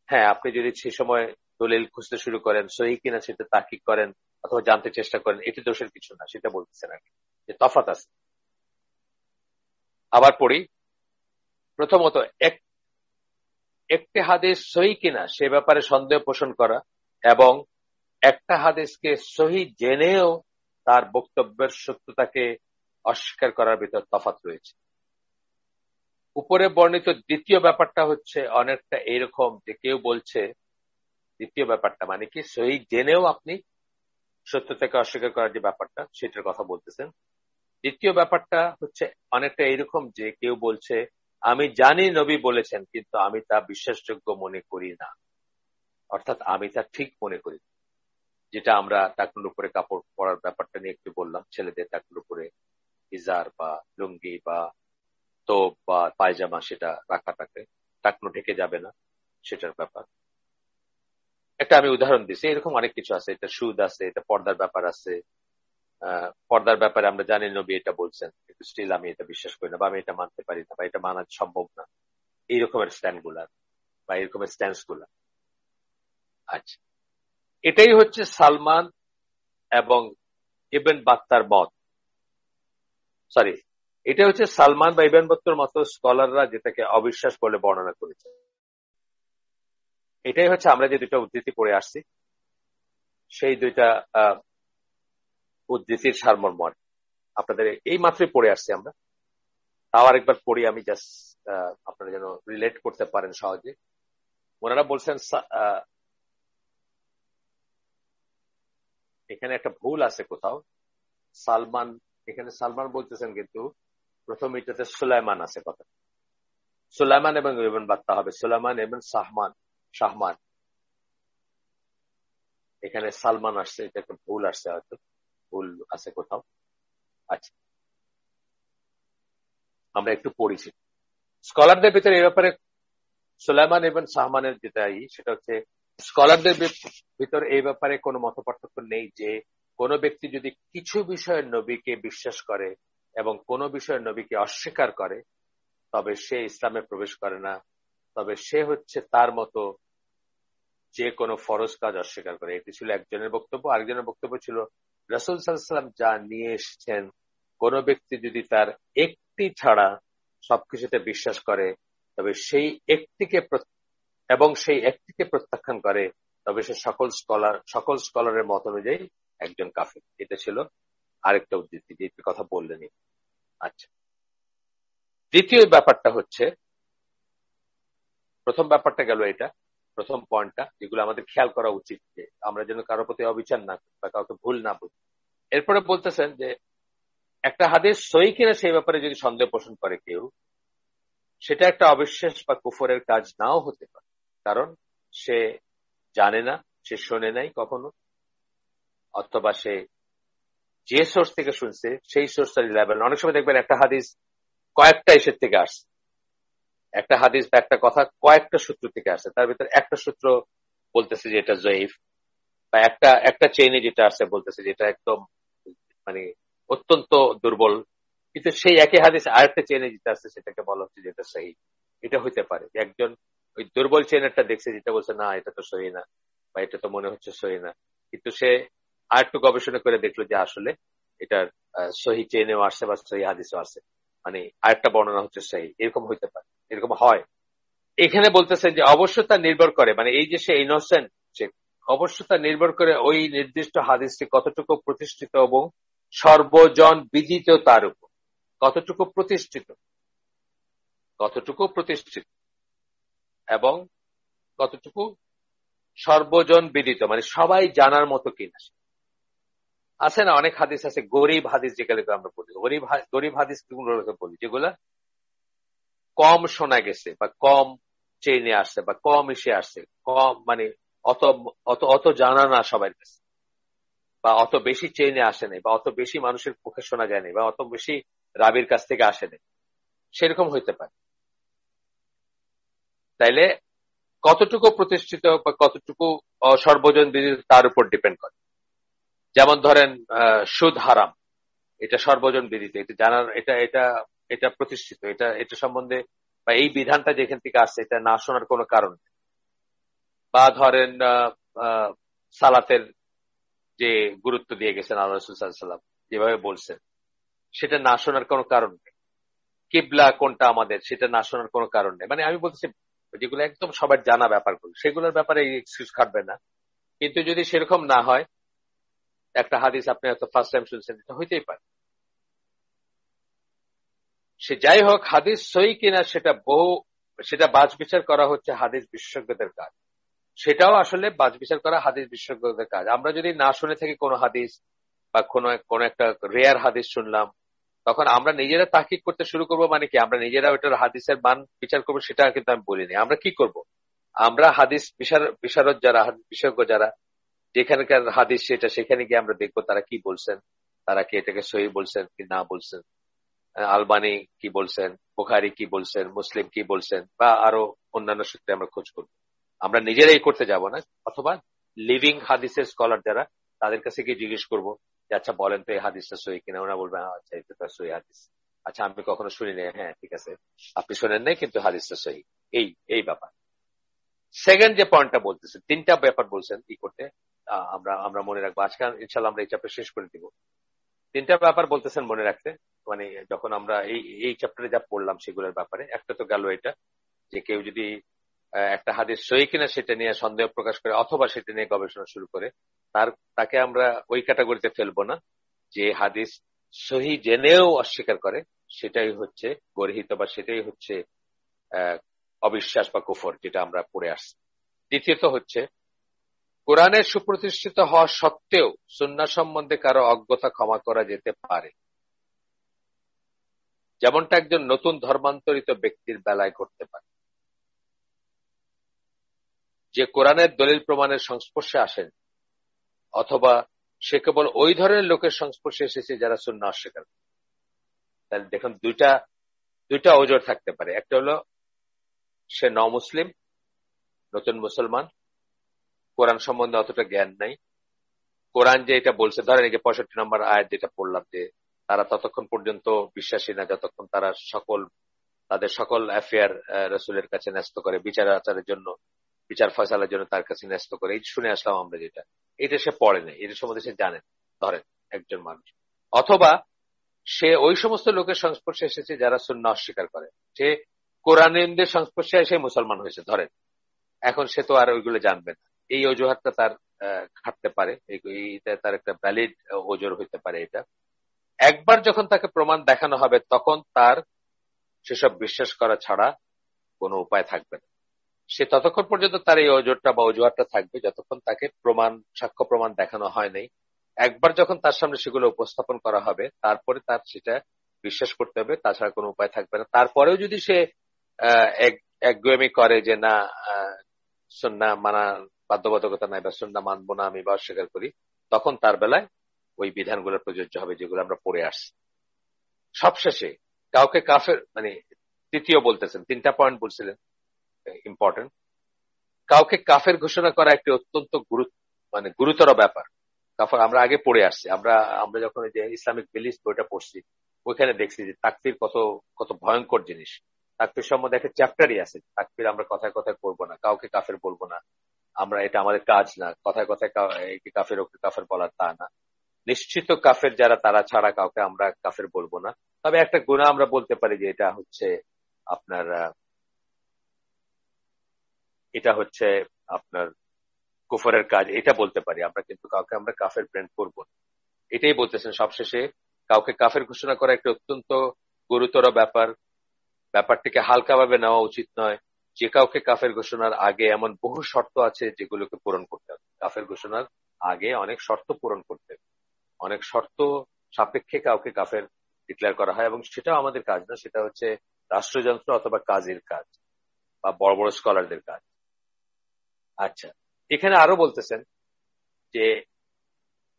হ্যাঁ আপনি যদি সে সময় দলিল খুঁজতে শুরু করেন, সহি কিনা সেটা তাকিক করেন অথবা জানতে চেষ্টা করেন, এটি দোষের কিছু না, সেটা বলতেছেন আগে যে তফাত আছে। আবার পড়ি, প্রথমত এক, একটি হাদিস সহি কিনা সে ব্যাপারে সন্দেহ পোষণ করা এবং একটা হাদিসকে সহি জেনেও তার বক্তব্যের সত্যতাকে অস্বীকার করার ভিতর তফাত রয়েছে। উপরে বর্ণিত দ্বিতীয় ব্যাপারটা হচ্ছে অনেকটা এইরকম যে কেউ বলছে, দ্বিতীয় ব্যাপারটা মানে কি সহি জেনেও আপনি সত্যতাকে অস্বীকার করার যে ব্যাপারটা, সেটার কথা বলতেছেন। দ্বিতীয় ব্যাপারটা হচ্ছে অনেকটা এইরকম যে কেউ বলছে, আমি জানি নবী বলেছেন, কিন্তু আমি তা বিশ্বাসযোগ্য মনে করি না। অর্থাৎ আমি তা ঠিক মনে করি যেটা আমরা টাকুর উপরে কাপড় পরার ব্যাপারটা নিয়ে একটু বললাম। ছেলেদের টাকুর উপরে ইজার বা লুঙ্গি বা তোপ বা পায়জামা সেটা রাখাটাকে টাকনো ঢেকে যাবে না, সেটার ব্যাপার। একটা আমি উদাহরণ দিছি, এরকম অনেক কিছু আছে। এটা সুদ আছে, এটা পর্দার ব্যাপার আছে। পর্দার ব্যাপারে আমরা জানি নবী এটা বলছেন, কিন্তু স্টিল আমি এটা বিশ্বাস করি না বা আমি এটা মানতে পারি না বা এটা মানা সম্ভব না। এই রকমের স্ট্যান্ডগুলা বা এরকমের স্ট্যান্সগুলা। আচ্ছা। এটাই হচ্ছে সালমান এবং ইবেন বাত্তার মত। সরি এটা হচ্ছে সালমান বা ইবেন বত্তর মতো স্কলাররা যেটাকে অবিশ্বাস বলে বর্ণনা করেছে। এটাই হচ্ছে আমরা যে দুইটা উদ্ধৃতি পড়ে আসছি, সেই দুইটা উদ্ধৃতির সারমর্ম আপনাদের এই মাত্রই পড়ে আসছি আমরা। তাও আরেকবার পড়ি আমি জাস্ট আপনারা যেন রিলেট করতে পারেন সহজে। ওনারা বলছেন এখানে একটা ভুল আছে কোথাও। সালমান, এখানে সালমান বলতেছেন কিন্তু প্রথম এটাতে সুলাইমান আছে কথা। সুলাইমান এবং ইবন বার্তা হবে। সুলাইমান এবং সাহমান শাহমান এখানে সালমান আসছে, এটা একটা ভুল আসছে হয়তো। ভুল আছে কোথাও। আচ্ছা। আমরা একটু পড়েছি স্কলারদের ভিতরে এ ব্যাপারে সুলাইমান এবং সাহমানের যেটা সেটা হচ্ছে স্কলারদের ভিতর এই ব্যাপারে কোনো মত নেই যে কোনো ব্যক্তি যদি কিছু বিষয়ের নবীকে বিশ্বাস করে এবং কোনো বিষয়ের নবীকে অস্বীকার করে, তবে সে ইসলামে প্রবেশ করে না। তবে সে হচ্ছে তার মতো যে কোনো ফরজ কাজ অস্বীকার করে। এটি ছিল একজনের বক্তব্য। আরেকজনের বক্তব্য ছিল, রসুল সাল্লাম যা নিয়ে এসছেন, কোন ব্যক্তি যদি তার একটি ছাড়া সবকিছুতে বিশ্বাস করে, তবে সেই একটিকে এবং সেই একটিকে প্রত্যাখ্যান করে, তবে সে সকল স্কলার সকল স্কলারের মত অনুযায়ী একজন কাফির। এটা ছিল আরেকটা উদ্ধৃতি, যে কথা বললেনি আচ্ছা। দ্বিতীয় ব্যাপারটা হচ্ছে, প্রথম ব্যাপারটা গেল এটা, প্রথম পয়েন্টটা, যেগুলো আমাদের খেয়াল করা উচিত যে আমরা যেন কারোর প্রতি অবিচার না করি বা কাউকে ভুল না বুঝি এরপরে বলতেছেন যে, একটা হাদিস সই কিনা সেই ব্যাপারে যদি সন্দেহ পোষণ করে কেউ, সেটা একটা অবিশ্বাস বা কুফরের কাজ নাও হতে পারে। কারণ সে জানে না, সে শোনে নাই কখনো, অথবা সে যে সোর্স থেকে শুনছে, সেই সোর্সটা রিলায়েবল অনেক সময় দেখবেন একটা হাদিস কয়েকটা এসের থেকে আসছে। একটা হাদিস বা একটা কথা কয়েকটা সূত্র থেকে আসছে। তার ভিতরে একটা সূত্র বলতেছে যে এটা জয়ীফ, বা একটা একটা চেইনে যেটা আসছে বলতেছে যেটা একদম মানে অত্যন্ত দুর্বল। কিন্তু সেই একই হাদিস আরেকটা চেনে যেটা আসছে সেটাকে বলা হচ্ছে যেটা সহি। এটা হইতে পারে একজন ওই দুর্বল চেনেরটা দেখছে, যেটা বলছে, না, এটা তো সহি না, বা এটা তো মনে হচ্ছে সহি না। কিন্তু সে আর একটু গবেষণা করে দেখল যে আসলে এটার সহি চেনেও আসছে বা সহি হাদিসও আসছে। মানে আরেকটা বর্ণনা হচ্ছে সহি। এরকম হইতে পারে, এরকম হয়। এখানে বলতেছে যে অবশ্য তা নির্ভর করে মানে এই যে সে ইনোসেন্ট সে অবশ্য তা নির্ভর করে ওই নির্দিষ্ট হাদিসটি কতটুকু প্রতিষ্ঠিত এবং সর্বজন বিদিত তার উপর। কতটুকু প্রতিষ্ঠিত? কতটুকু প্রতিষ্ঠিত? এবং কতটুকু? সর্বজন বিদিত মানে সবাই জানার মতো কিনা। আছে না, অনেক হাদিস আছে, গরিব হাদিস যেগুলোকে আমরা বলি গরিব গরিব হাদিস বলি যেগুলা কম শোনা গেছে বা কম চেনে আসছে বা কম এসে আসছে। কম মানে অত অত অত জানা না সবার কাছে। বা অত বেশি চেনে আসে নাই, বা অত বেশি মানুষের মুখে শোনা যায়নি বা অত বেশি রাবির কাছ থেকে আসে নাই। সেরকম হইতে পারে। তাইলে কতটুকু প্রতিষ্ঠিত বা কতটুকু সর্বজন বিদিত তার উপর ডিপেন্ড করে? যেমন ধরেন সুদ হারাম। এটা সর্বজন বিদিত এটা জানার, এটা এটা এটা প্রতিষ্ঠিত। এটা এটা সম্বন্ধে বা এই বিধানটা যেখান থেকে আসছে, এটা না শোনার কোনো কারণ বা ধরেন সালাতের যে গুরুত্ব দিয়ে গেছেন আল্লাহ রসুল্লাহাম যেভাবে বলছেন, সেটা না শোনার কোনো কারণ নেই। কিবলা কোনটা আমাদের, সেটা না শোনার কোনো কারণ নেই। মানে আমি বলতেছি যেগুলো একদম সবার জানা ব্যাপারগুলো, সেগুলোর ব্যাপারে এক্সকিউজ খাটবে না। কিন্তু যদি সেরকম না হয়, একটা হাদিস আপনি হয়তো ফার্স্ট টাইম শুনছেন, এটা হইতেই পারে। সে যাই হোক, হাদিস সই কিনা সেটা বহু, সেটা বাজ বিচার করা হচ্ছে হাদিস বিশেষজ্ঞদের কাজ। সেটাও আসলে বাজ বিচার করা হাদিস বিশেষজ্ঞদের কাজ। আমরা যদি না শুনে থাকি কোনো হাদিস বা কোনো কোনো একটা রেয়ার হাদিস শুনলাম তখন আমরা নিজেরা তাকিক করতে শুরু করব মানে কি? আমরা নিজেরা ওইটার হাদিসের মান বিচার করব, সেটা কিন্তু আমি বলিনি। আমরা কি করব? আমরা হাদিস বিশারদ যারা, বিশেষজ্ঞ যারা, যেখানকার হাদিস সেটা, সেখানে গিয়ে আমরা দেখব তারা কি বলছেন, তারা কি এটাকে সহি বলছেন কি না বলছেন আলবানি কি বলছেন, বুখারি কি বলছেন, মুসলিম কি বলছেন, বা আরও অন্যান্য সূত্রে আমরা খোঁজ করব। আমরা নিজেরাই করতে যাব না? অথবা লিভিং হাদিসের স্কলার যারা, তাদের কাছে গিয়ে জিজ্ঞেস করব যে আচ্ছা বলেন তো এই হাদিসটা সহি কিনা? ওরা বলবে আচ্ছা এটা তো সহি হাদিস। আচ্ছা আমি কখনো শুনি নাই। হ্যাঁ ঠিক আছে। আপনি শোনেন নাই, কিন্তু হাদিসটা সহি। এই এই ব্যাপার। সেকেন্ড যে পয়েন্টটা বলতেছে তিনটা ব্যাপার বলছেন কি করতে। আমরা আমরা মনে রাখব। আজকে ইনশাল্লাহ আমরা এই চ্যাপ্টার শেষ করে দিব। তিনটা ব্যাপার বলতেছেন মনে রাখতে। মানে যখন আমরা এই এই চ্যাপ্টারে যা পড়লাম সেগুলোর ব্যাপারে, একটা তো গেল এটা, যে কেউ যদি একটা হাদিস সই কিনা সেটা নিয়ে সন্দেহ প্রকাশ করে, অথবা সেটা নিয়ে গবেষণা শুরু করে তার, তাকে আমরা ওই ক্যাটাগরিতে ফেলব না যে হাদিস সহি জেনেও অস্বীকার করে, সেটাই হচ্ছে গর্হিত বা সেটাই হচ্ছে অবিশ্বাস বা কুফর, যেটা আমরা পড়ে আসছি। দ্বিতীয়ত হচ্ছে কোরআনের সুপ্রতিষ্ঠিত হওয়া সত্ত্বেও সুন্না সম্বন্ধে কারও অজ্ঞতা ক্ষমা করা যেতে পারে। যেমনটা একজন নতুন ধর্মান্তরিত ব্যক্তির বেলায় ঘটতে পারে। যে কোরআনের দলিল প্রমাণের সংস্পর্শে আসেন অথবা সে কেবল ওই ধরনের লোকের সংস্পর্শে এসেছে যারা শূন্য অস্বীকার তাহলে দেখুন, দুইটা দুইটা ওজোর থাকতে পারে। একটা হলো, সে ন মুসলিম নতুন মুসলমান, কোরআন সম্বন্ধে অতটা জ্ঞান নাই। কোরআন যে এটা বলছে, ধরেন এই যে পঁয়ষট্টি নম্বর আয়াত যেটা পড়লাম যে, তারা ততক্ষণ পর্যন্ত বিশ্বাসী না, যতক্ষণ তারা সকল, তাদের সকল অ্যাফেয়ার রসুলের কাছে ন্যস্ত করে, বিচার আচারের জন্য বিচার ফয়সালার জন্য তার কাছে ন্যস্ত করে। এই শুনে আসলাম আমরা যেটা। এটা সে পড়ে না এটা সম্বন্ধে সে জানেন ধরেন একজন মানুষ। অথবা সে ওই সমস্ত লোকের সংস্পর্শে এসেছে যারা শূন্য অস্বীকার করে। সে কোরআনদের সংস্পর্শে এসে মুসলমান হয়েছে, ধরেন। এখন সে তো আর ওইগুলো জানবে না। এই অজুহাতটা তার খাটতে পারে। এইটা তার একটা ভ্যালিড ওজোর হইতে পারে এটা। একবার যখন তাকে প্রমাণ দেখানো হবে, তখন তার সেসব বিশ্বাস করা ছাড়া কোনো উপায় থাকবে না। সে ততক্ষণ পর্যন্ত তার এই অজোরটা বা অজুহাতটা থাকবে যতক্ষণ তাকে প্রমাণ, সাক্ষ্য প্রমাণ দেখানো হয় নাই। একবার যখন তার সামনে সেগুলো উপস্থাপন করা হবে, তারপরে তার সেটা বিশ্বাস করতে হবে, তাছাড়া কোনো উপায় থাকবে না। তারপরেও যদি সে একগুয়েমি করে যে না সন্না মানা, বাধ্যবাধকতা নাই বা সন্না মানবো না আমি বা অস্বীকার করি, তখন তার বেলায় ওই বিধানগুলো প্রযোজ্য হবে যেগুলো আমরা পড়ে আসছি। সবশেষে কাউকে কাফের মানে তৃতীয় বলতেছেন, তিনটা পয়েন্ট বলছিলেন। ইম্পর্টেন্ট কাউকে কাফের ঘোষণা করা একটি অত্যন্ত মানে গুরুতর ব্যাপার। কাফের আমরা আগে পড়ে আসছি। আমরা আমরা যখন যে ইসলামিক বিলিস বইটা পড়ছি, ওইখানে দেখছি যে তাকফির কত কত ভয়ঙ্কর জিনিস। তাকফির সম্বন্ধে একটা চ্যাপ্টারই আছে। তাকফির আমরা কথায় কথায় করব না, কাউকে কাফের বলব না। আমরা এটা আমাদের কাজ না। কথায় কথায় কাফের, ওকে কাফের বলার তা না। নিশ্চিত কাফের যারা, তারা ছাড়া কাউকে আমরা কাফের বলব না। তবে একটা গুণা আমরা বলতে পারি যে এটা হচ্ছে আপনার এটা হচ্ছে আপনার কুফরের কাজ, এটা বলতে পারি আমরা, কিন্তু কাউকে আমরা কাফের ব্রেন্ড করব এটাই বলতেছেন সবশেষে, কাউকে কাফের ঘোষণা করা একটা অত্যন্ত গুরুতর ব্যাপার। ব্যাপারটিকে হালকাভাবে নেওয়া উচিত নয়। যে কাউকে কাফের ঘোষণার আগে এমন বহু শর্ত আছে যেগুলোকে পূরণ করতে হবে। কাফের ঘোষণার আগে অনেক শর্ত পূরণ করতে হবে। অনেক শর্ত সাপেক্ষে কাউকে কাফের ডিক্লেয়ার করা হয় এবং সেটাও আমাদের কাজ না সেটা হচ্ছে রাষ্ট্রযন্ত্র অথবা কাজের কাজ বা বড় বড় স্কলারদের কাজ। আচ্ছা। এখানে আরও বলতেছেন যে,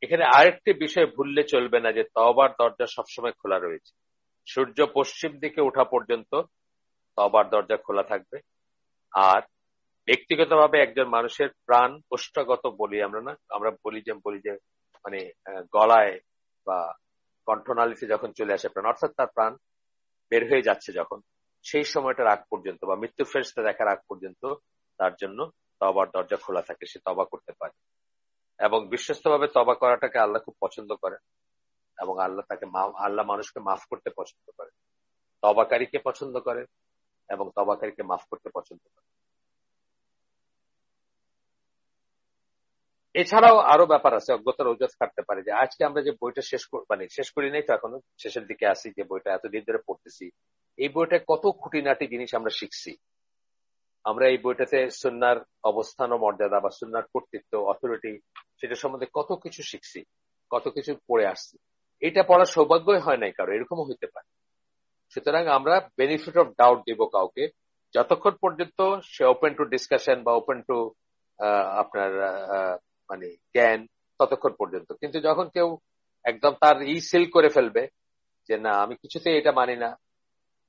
এখানে আরেকটি বিষয় ভুললে চলবে না যে তবার দরজা সবসময় খোলা রয়েছে। সূর্য পশ্চিম দিকে ওঠা পর্যন্ত তবার দরজা খোলা থাকবে। আর ব্যক্তিগতভাবে একজন মানুষের প্রাণ ওষ্ঠাগত বলি আমরা না, আমরা বলি যে বলি যে মানে গলায় বা কণ্ঠনালীতে যখন চলে আসে প্রাণ, অর্থাৎ তার প্রাণ বের হয়ে যাচ্ছে যখন, সেই সময়টার আগ পর্যন্ত বা মৃত্যু ফেরস্তা দেখার আগ পর্যন্ত তার জন্য তবার দরজা খোলা থাকে, সে তবা করতে পারে। এবং বিশ্বস্তভাবে তবা করাটাকে আল্লাহ খুব পছন্দ করে এবং আল্লাহ তাকে আল্লাহ মানুষকে মাফ করতে পছন্দ করে তবাকারীকে পছন্দ করে এবং তবাকারীকে মাফ করতে পছন্দ করে এছাড়াও আরও ব্যাপার আছে, অজ্ঞতার ওজত কাটতে পারে যে আজকে আমরা যে বইটা শেষ মানে শেষ করি নাই তো এখনও, শেষের দিকে আসি যে বইটা এতদিন ধরে পড়তেছি। এই বইটায় কত খুঁটিনাটি জিনিস আমরা শিখছি। আমরা এই বইটাতে সুন্নার অবস্থান ও মর্যাদা বা সুন্নার কর্তৃত্ব অথরিটি সেটা সম্বন্ধে কত কিছু শিখছি, কত কিছু পড়ে আসছি, এটা পড়ার সৌভাগ্যই হয় নাই কারও, এরকমও হইতে পারে। সুতরাং আমরা বেনিফিট অফ ডাউট দিব কাউকে, যতক্ষণ পর্যন্ত সে ওপেন টু ডিসকাশন বা ওপেন টু আপনার মানে জ্ঞান, ততক্ষণ পর্যন্ত। কিন্তু যখন কেউ একদম তার ই সিল করে ফেলবে যে না, আমি কিছুতেই এটা মানি না,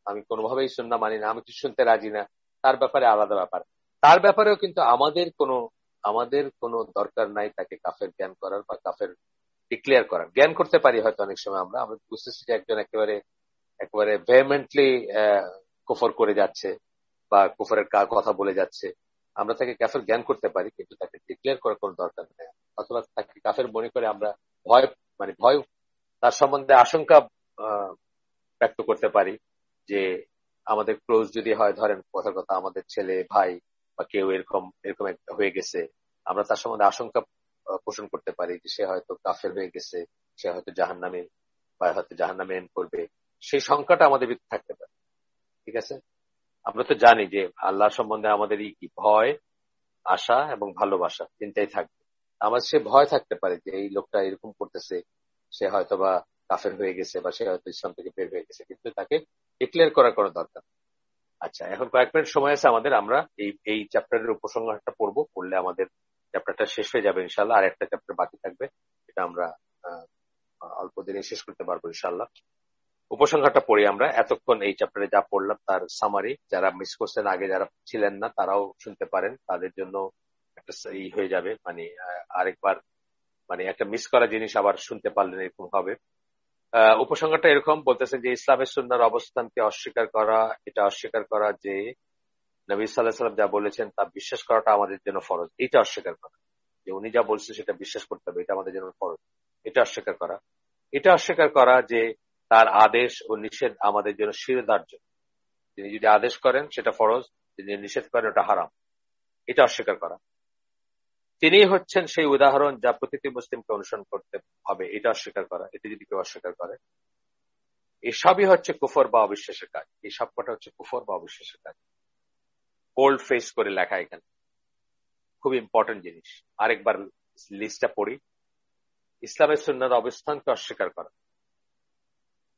আমি কোনোভাবেই শুননা মানি না, আমি কিছু শুনতে রাজি না তার ব্যাপারে আলাদা ব্যাপার। তার ব্যাপারেও কিন্তু আমাদের কোনো আমাদের কোনো দরকার নাই তাকে কাফের জ্ঞান করার বা কাফের ডিক্লেয়ার করার। জ্ঞান করতে পারি হয়তো অনেক সময় আমরা আমরা বুঝতেছি যে একজন একেবারে একেবারে ভেমেন্টলি কুফর করে যাচ্ছে বা কুফরের কথা বলে যাচ্ছে। আমরা তাকে কাফের জ্ঞান করতে পারি, কিন্তু তাকে ডিক্লেয়ার করার কোনো দরকার নেই। অথবা তাকে কাফের মনে করে আমরা ভয় মানে ভয়, তার সম্বন্ধে আশঙ্কা ব্যক্ত করতে পারি যে আমাদের ক্লোজ যদি হয়, ধরেন কথার কথা আমাদের ছেলে, ভাই বা কেউ এরকম এরকম হয়ে গেছে, আমরা তার সম্বন্ধে আশঙ্কা পোষণ করতে পারি যে সে হয়তো কাফের হয়ে গেছে, সে হয়তো জাহান নামে বা হয়তো জাহান নামে এন করবে। সেই সংখ্যাটা আমাদের ভিতরে থাকতে পারে, ঠিক আছে? আমরা তো জানি যে আল্লাহ সম্বন্ধে আমাদের কি? ভয়, আশা এবং ভালোবাসা তিনটাই থাকবে। আমার সে ভয় থাকতে পারে যে এই লোকটা এরকম করতেছে, সে হয়তো বা কাফের হয়ে গেছে বা সে হয়তো ইসলাম থেকে বের হয়ে গেছে, কিন্তু তাকে ডিক্লেয়ার করার কোনো দরকার আচ্ছা এখন কয়েক মিনিট সময় আছে আমাদের, আমরা এই এই চ্যাপ্টারের উপসংহারটা পড়ব, পড়লে আমাদের চ্যাপ্টারটা শেষ হয়ে যাবে ইনশাল্লাহ আর একটা চ্যাপ্টার বাকি থাকবে, এটা আমরা অল্প দিনে শেষ করতে পারব ইনশাল্লাহ উপসংহারটা পড়ি আমরা, এতক্ষণ এই চ্যাপ্টারে যা পড়লাম তার সামারি যারা মিস করছেন, আগে যারা ছিলেন না, তারাও শুনতে পারেন, তাদের জন্য একটা ই হয়ে যাবে মানে আরেকবার মানে একটা মিস করা জিনিস আবার শুনতে পারলেন এরকম হবে। উপসংহারটা এরকম বলতেছেন যে ইসলামের সুন্নার অবস্থানকে অস্বীকার করা, এটা অস্বীকার করা যে নবী সাল্লাহ সাল্লাম যা বলেছেন তা বিশ্বাস করাটা আমাদের জন্য ফরজ, এটা অস্বীকার করা। যে উনি যা বলছেন সেটা বিশ্বাস করতে হবে, এটা আমাদের জন্য ফরজ, এটা অস্বীকার করা। এটা অস্বীকার করা যে তার আদেশ ও নিষেধ আমাদের জন্য শিরোধার্য তিনি যদি আদেশ করেন সেটা ফরজ, তিনি নিষেধ করেন ওটা হারাম। এটা অস্বীকার করা। তিনি হচ্ছেন সেই উদাহরণ যা প্রতিটি মুসলিমকে অনুসরণ করতে হবে। এটা অস্বীকার করা, এটা যদি কেউ অস্বীকার করে, এসবই হচ্ছে কুফর বা অবিশ্বাসের কাজ। এই সবকটা হচ্ছে কুফর বা অবিশ্বাসের কাজ। কোল্ড ফেস করে লেখা এখানে। খুব ইম্পর্টেন্ট জিনিস। আরেকবার লিস্টটা পড়ি। ইসলামের সুন্নার অবস্থানকে অস্বীকার করা।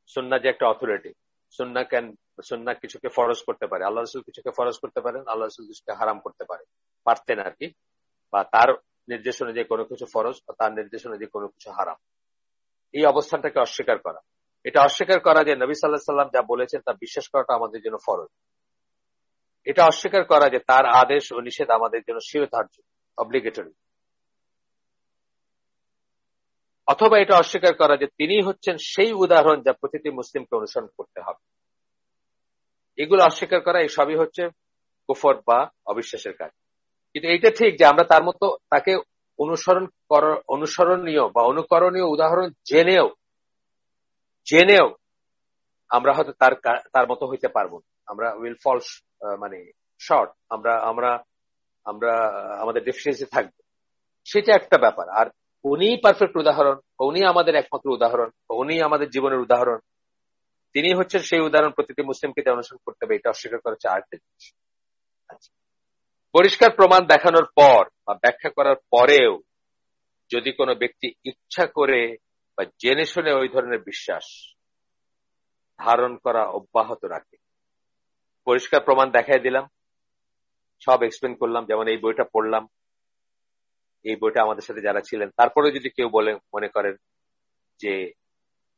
সুন্না যে একটা অথরিটি সুন্না কেন সুন্না কিছুকে ফরজ করতে পারে। আল্লাহ রসুল কিছুকে ফরজ করতে পারেন, আল্লাহ রসুল কিছুকে হারাম করতে পারে। পারতেন আর কি। বা তার নির্দেশ অনুযায়ী কোনো কিছু ফরজ বা তার নির্দেশ অনুযায়ী কোনো কিছু হারাম। এই অবস্থানটাকে অস্বীকার করা। এটা অস্বীকার করা যে নবী সাল্লাহ সাল্লাম যা বলেছেন তা বিশ্বাস করাটা আমাদের জন্য ফরজ। এটা অস্বীকার করা যে তার আদেশ ও নিষেধ আমাদের জন্য শিরোধার্য অব্লিগেটরি অথবা এটা অস্বীকার করা যে তিনি হচ্ছেন সেই উদাহরণ যা প্রতিটি মুসলিমকে অনুসরণ করতে হবে। এগুলো অস্বীকার করা, এই সবই হচ্ছে কুফর বা অবিশ্বাসের কাজ। কিন্তু এইটা ঠিক যে আমরা তার মতো তাকে অনুসরণ অনুসরণীয় বা অনুকরণীয় উদাহরণ জেনেও জেনেও আমরা হয়তো তার তার মতো হইতে পারব আমরা উইল ফল মানে শর্ট আমরা আমরা আমরা আমাদের ডেফিসিয়েন্সি থাকবে। সেটা একটা ব্যাপার। আর উনি পারফেক্ট উদাহরণ, উনি আমাদের একমাত্র উদাহরণ, উনি আমাদের জীবনের উদাহরণ, তিনি হচ্ছেন সেই উদাহরণ প্রতিটি মুসলিমকে অনুসরণ করতে হবে, এটা অস্বীকার করা হচ্ছে আরেকটা জিনিস। আচ্ছা। পরিষ্কার প্রমাণ দেখানোর পর বা ব্যাখ্যা করার পরেও যদি কোনো ব্যক্তি ইচ্ছা করে বা জেনে শুনে ওই ধরনের বিশ্বাস ধারণ করা অব্যাহত রাখে। পরিষ্কার প্রমাণ দেখাই দিলাম। সব এক্সপ্লেন করলাম, যেমন এই বইটা পড়লাম, এই বইটা আমাদের সাথে যারা ছিলেন তারপরে যদি কেউ বলে, মনে করেন যে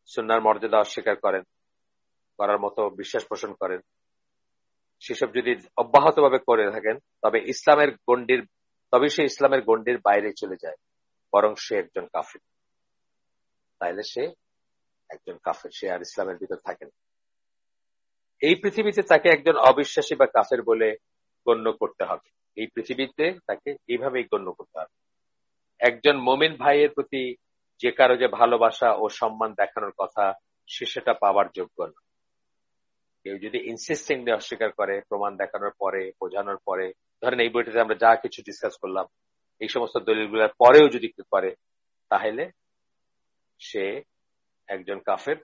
সুনার মর্যাদা অস্বীকার করেন, করার মতো বিশ্বাস পোষণ করেন সেসব যদি অব্যাহতভাবে করে থাকেন, তবে ইসলামের গণ্ডির, তবে সে ইসলামের গণ্ডির বাইরে চলে যায়, বরং সে একজন কাফির। তাইলে সে একজন কাফের, সে আর ইসলামের ভিতর থাকেন এই পৃথিবীতে তাকে একজন অবিশ্বাসী বা কাফের বলে গণ্য করতে হবে। এই পৃথিবীতে তাকে এইভাবেই গণ্য করতে হবে। একজন মোমিন ভাইয়ের প্রতি যে কারও যে ভালোবাসা ও সম্মান দেখানোর কথা, সে সেটা পাওয়ার যোগ্য না। কেউ যদি ইনসিস্টিংলি অস্বীকার করে, প্রমাণ দেখানোর পরে, বোঝানোর পরে, ধরেন এই বইটাতে আমরা যা কিছু ডিসকাস করলাম, এই সমস্ত দলিলগুলোর পরেও যদি কেউ করে, তাহলে সে একজন কাফের।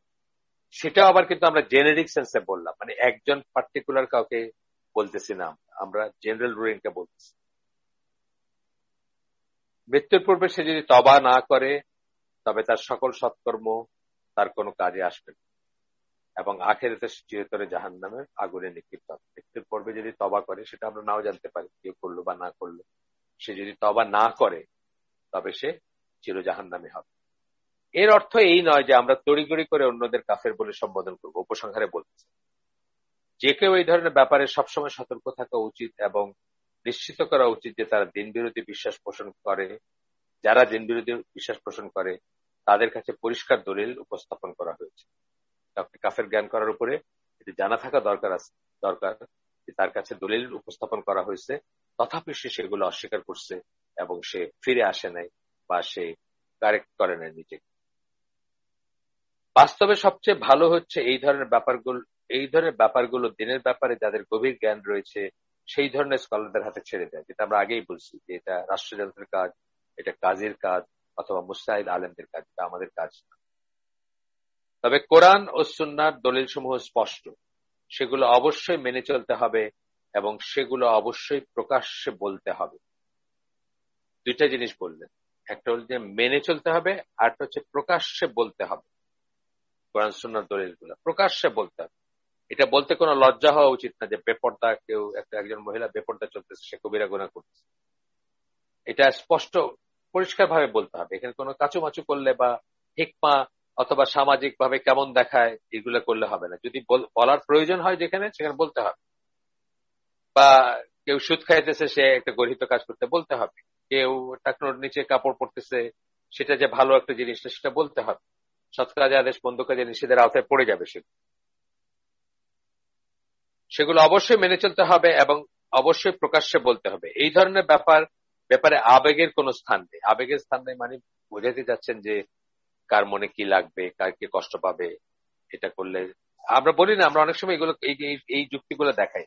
সেটা আবার কিন্তু আমরা জেনেরিক সেন্সে বললাম মানে একজন পার্টিকুলার কাউকে বলতেছি না, আমরা জেনারেল রুলিংকে বলতেছি। মৃত্যুর পূর্বে সে যদি তবা না করে, তবে তার সকল সৎকর্ম তার কোনো কাজে আসবে না। এবং আখেরাতে চিরতরে জাহান নামের আগুনে নিক্ষিপ্ত মৃত্যুর পূর্বে যদি তবা করে, সেটা আমরা নাও জানতে পারি কেউ করল বা না করল। সে যদি তবা না করে, তবে সে চির জাহান নামে হবে। এর অর্থ এই নয় যে আমরা তড়িগড়ি করে অন্যদের কাফের বলে সম্বোধন করব। উপসংহারে বলতেছে যে কেউ এই ধরনের ব্যাপারে সবসময় সতর্ক থাকা উচিত এবং নিশ্চিত করা উচিত যে তারা দিন বিরোধী বিশ্বাস পোষণ করে। যারা দিন বিরোধী বিশ্বাস পোষণ করে, তাদের কাছে পরিষ্কার দলিল উপস্থাপন করা হয়েছে। কাফের জ্ঞান করার উপরে এটি জানা থাকা দরকার আছে, দরকার তার কাছে দলিল উপস্থাপন করা হয়েছে। তথাপি সে সেগুলো অস্বীকার করছে এবং সে ফিরে আসে নাই বা সে কারেক্ট করে নাই নিজেকে। বাস্তবে সবচেয়ে ভালো হচ্ছে এই ধরনের ব্যাপারগুলো, এই ধরনের ব্যাপারগুলো দিনের ব্যাপারে যাদের গভীর জ্ঞান রয়েছে, সেই ধরনের স্কলারদের হাতে ছেড়ে দেয়, যেটা আমরা আগেই বলছি যে এটা রাষ্ট্রযন্ত্রের কাজ, এটা কাজের কাজ অথবা মুস্তাহিদ আলেমদের কাজ, এটা আমাদের কাজ না। তবে কোরআন ও সুন্নার দলিল সমূহ স্পষ্ট। সেগুলো অবশ্যই মেনে চলতে হবে এবং সেগুলো অবশ্যই প্রকাশ্যে বলতে হবে। দুইটা জিনিস বললেন। একটা হল যে মেনে চলতে হবে, আর হচ্ছে প্রকাশ্যে বলতে হবে। কোরআন সুন্নার দলিলগুলো প্রকাশ্যে বলতে হবে। এটা বলতে কোনো লজ্জা হওয়া উচিত না যে বেপর্দা কেউ, একটা একজন মহিলা বেপর্দা চলতেছে, সে কবিরা গোনা করতেছে। এটা স্পষ্ট পরিষ্কার ভাবে বলতে হবে। এখানে কোনো কাচুমাচু করলে বা হিকমা অথবা সামাজিক ভাবে কেমন দেখায়, এগুলো করলে হবে না। যদি বলার প্রয়োজন হয় যেখানে, সেখানে বলতে হবে। বা কেউ সুদ খাইতেছে, সে একটা গরিত কাজ করতে বলতে হবে। কেউ টাকনোর নিচে কাপড় পরতেছে, সেটা যে ভালো একটা জিনিস সেটা বলতে হবে। সৎ কাজে আদেশ বন্ধ কাজে নিষেধের আওতায় পড়ে যাবে সেগুলো সেগুলো অবশ্যই মেনে চলতে হবে এবং অবশ্যই প্রকাশ্যে বলতে হবে। এই ধরনের ব্যাপার, ব্যাপারে আবেগের কোন স্থান নেই। আবেগের স্থান নেই মানে বোঝাতে যাচ্ছেন যে কার মনে কি লাগবে, কার কে কষ্ট পাবে, এটা করলে, আমরা বলি না, আমরা অনেক সময় এগুলো, এই যুক্তিগুলো দেখাই।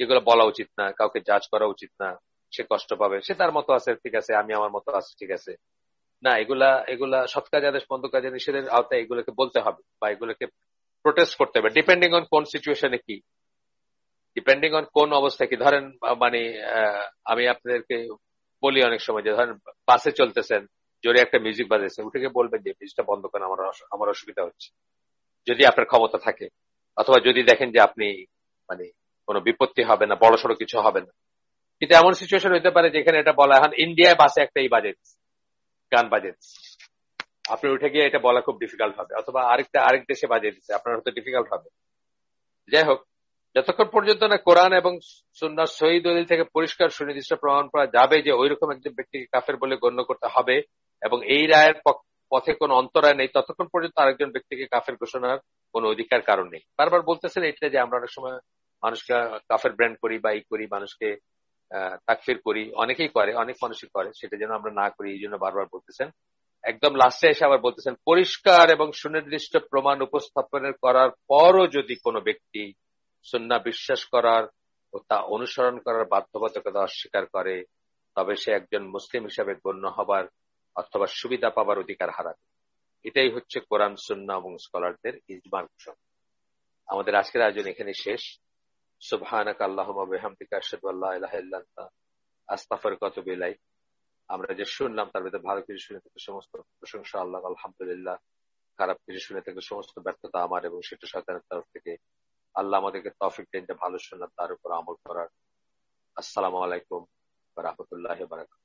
যেগুলো বলা উচিত না, কাউকে জাজ করা উচিত না, সে কষ্ট পাবে, সে তার মতো আছে, ঠিক আছে, আমি আমার মতো আছি, ঠিক আছে। না, এগুলা এগুলা সৎ কাজ আদেশ বন্ধ কাজে নিষেধের আওতায় এগুলোকে বলতে হবে, বা এগুলোকে প্রোটেস্ট করতে হবে ডিপেন্ডিং অন কোন সিচুয়েশনে কি। ডিপেন্ডিং অন কোন অবস্থা কি, ধরেন মানে আমি আপনাদেরকে বলি অনেক সময় যে, ধরেন, বাসে চলতেছেন জোরে একটা মিউজিক বাজেছে উঠে গিয়ে বলবেন যে মিউজিকটা বন্ধ করেন, আমার আমার অসুবিধা হচ্ছে। যদি আপনার ক্ষমতা থাকে, অথবা যদি দেখেন যে আপনি মানে কোনো বিপত্তি হবে না বড় সড়ো কিছু হবে না। কিন্তু এমন সিচুয়েশন হইতে পারে যেখানে এটা বলা, এখন ইন্ডিয়ায় বাসে একটা এই বাজেট গান বাজেট আপনি উঠে গিয়ে এটা বলা খুব ডিফিকাল্ট হবে, অথবা আরেকটা, আরেক দেশে বাজিয়ে দিচ্ছে আপনার হয়তো ডিফিকাল্ট হবে। যাই হোক, যতক্ষণ পর্যন্ত না কোরআন এবং সুন্নার শহীদ দলিল থেকে পরিষ্কার সুনির্দিষ্ট প্রমাণ করা যাবে যে ওই রকম একজন ব্যক্তিকে কাফের বলে গণ্য করতে হবে এবং এই রায়ের পথে কোনো অন্তরায় নেই। ততক্ষণ পর্যন্ত আরেকজন ব্যক্তিকে কাফের ঘোষণার কোন অধিকার কারণ নেই। বারবার বলতেছেন এটা যে আমরা অনেক সময় মানুষকে কাফের ব্র্যান্ড করি বা ই করি, মানুষকে তাকফির করি। অনেকেই করে, অনেক মানুষই করে। সেটা যেন আমরা না করি, এই জন্য বারবার বলতেছেন। একদম লাস্টে এসে আবার বলতেছেন, পরিষ্কার এবং সুনির্দিষ্ট প্রমাণ উপস্থাপনের করার পরও যদি কোনো ব্যক্তি সুন্না বিশ্বাস করার ও তা অনুসরণ করার বাধ্যবাধকতা অস্বীকার করে, তবে সে একজন মুসলিম হিসাবে গণ্য হবার অথবা সুবিধা পাবার অধিকার হারাবে। এটাই হচ্ছে কোরআন সুন্না এবং স্কলারদের ইজমার ঘোষণা আমাদের আজকের আয়োজন এখানে শেষ। সুবহানাক আল্লাহুম্মা বিহামদিকা আশহাদু আল্লা ইলাহা আমরা যে শুনলাম তার ভিতরে ভালো কিছু শুনে থেকে সমস্ত প্রশংসা, আল্লাহ আলহামদুলিল্লাহ। খারাপ কিছু শুনে থেকে সমস্ত ব্যর্থতা আমার এবং সেটা সরকারের তরফ থেকে। আল্লাহ আমাদেরকে তফিক দেন যে ভালো শোনার তার উপর আমল করার। আসসালামু আলাইকুম রহমতুল্লাহ বারাকাত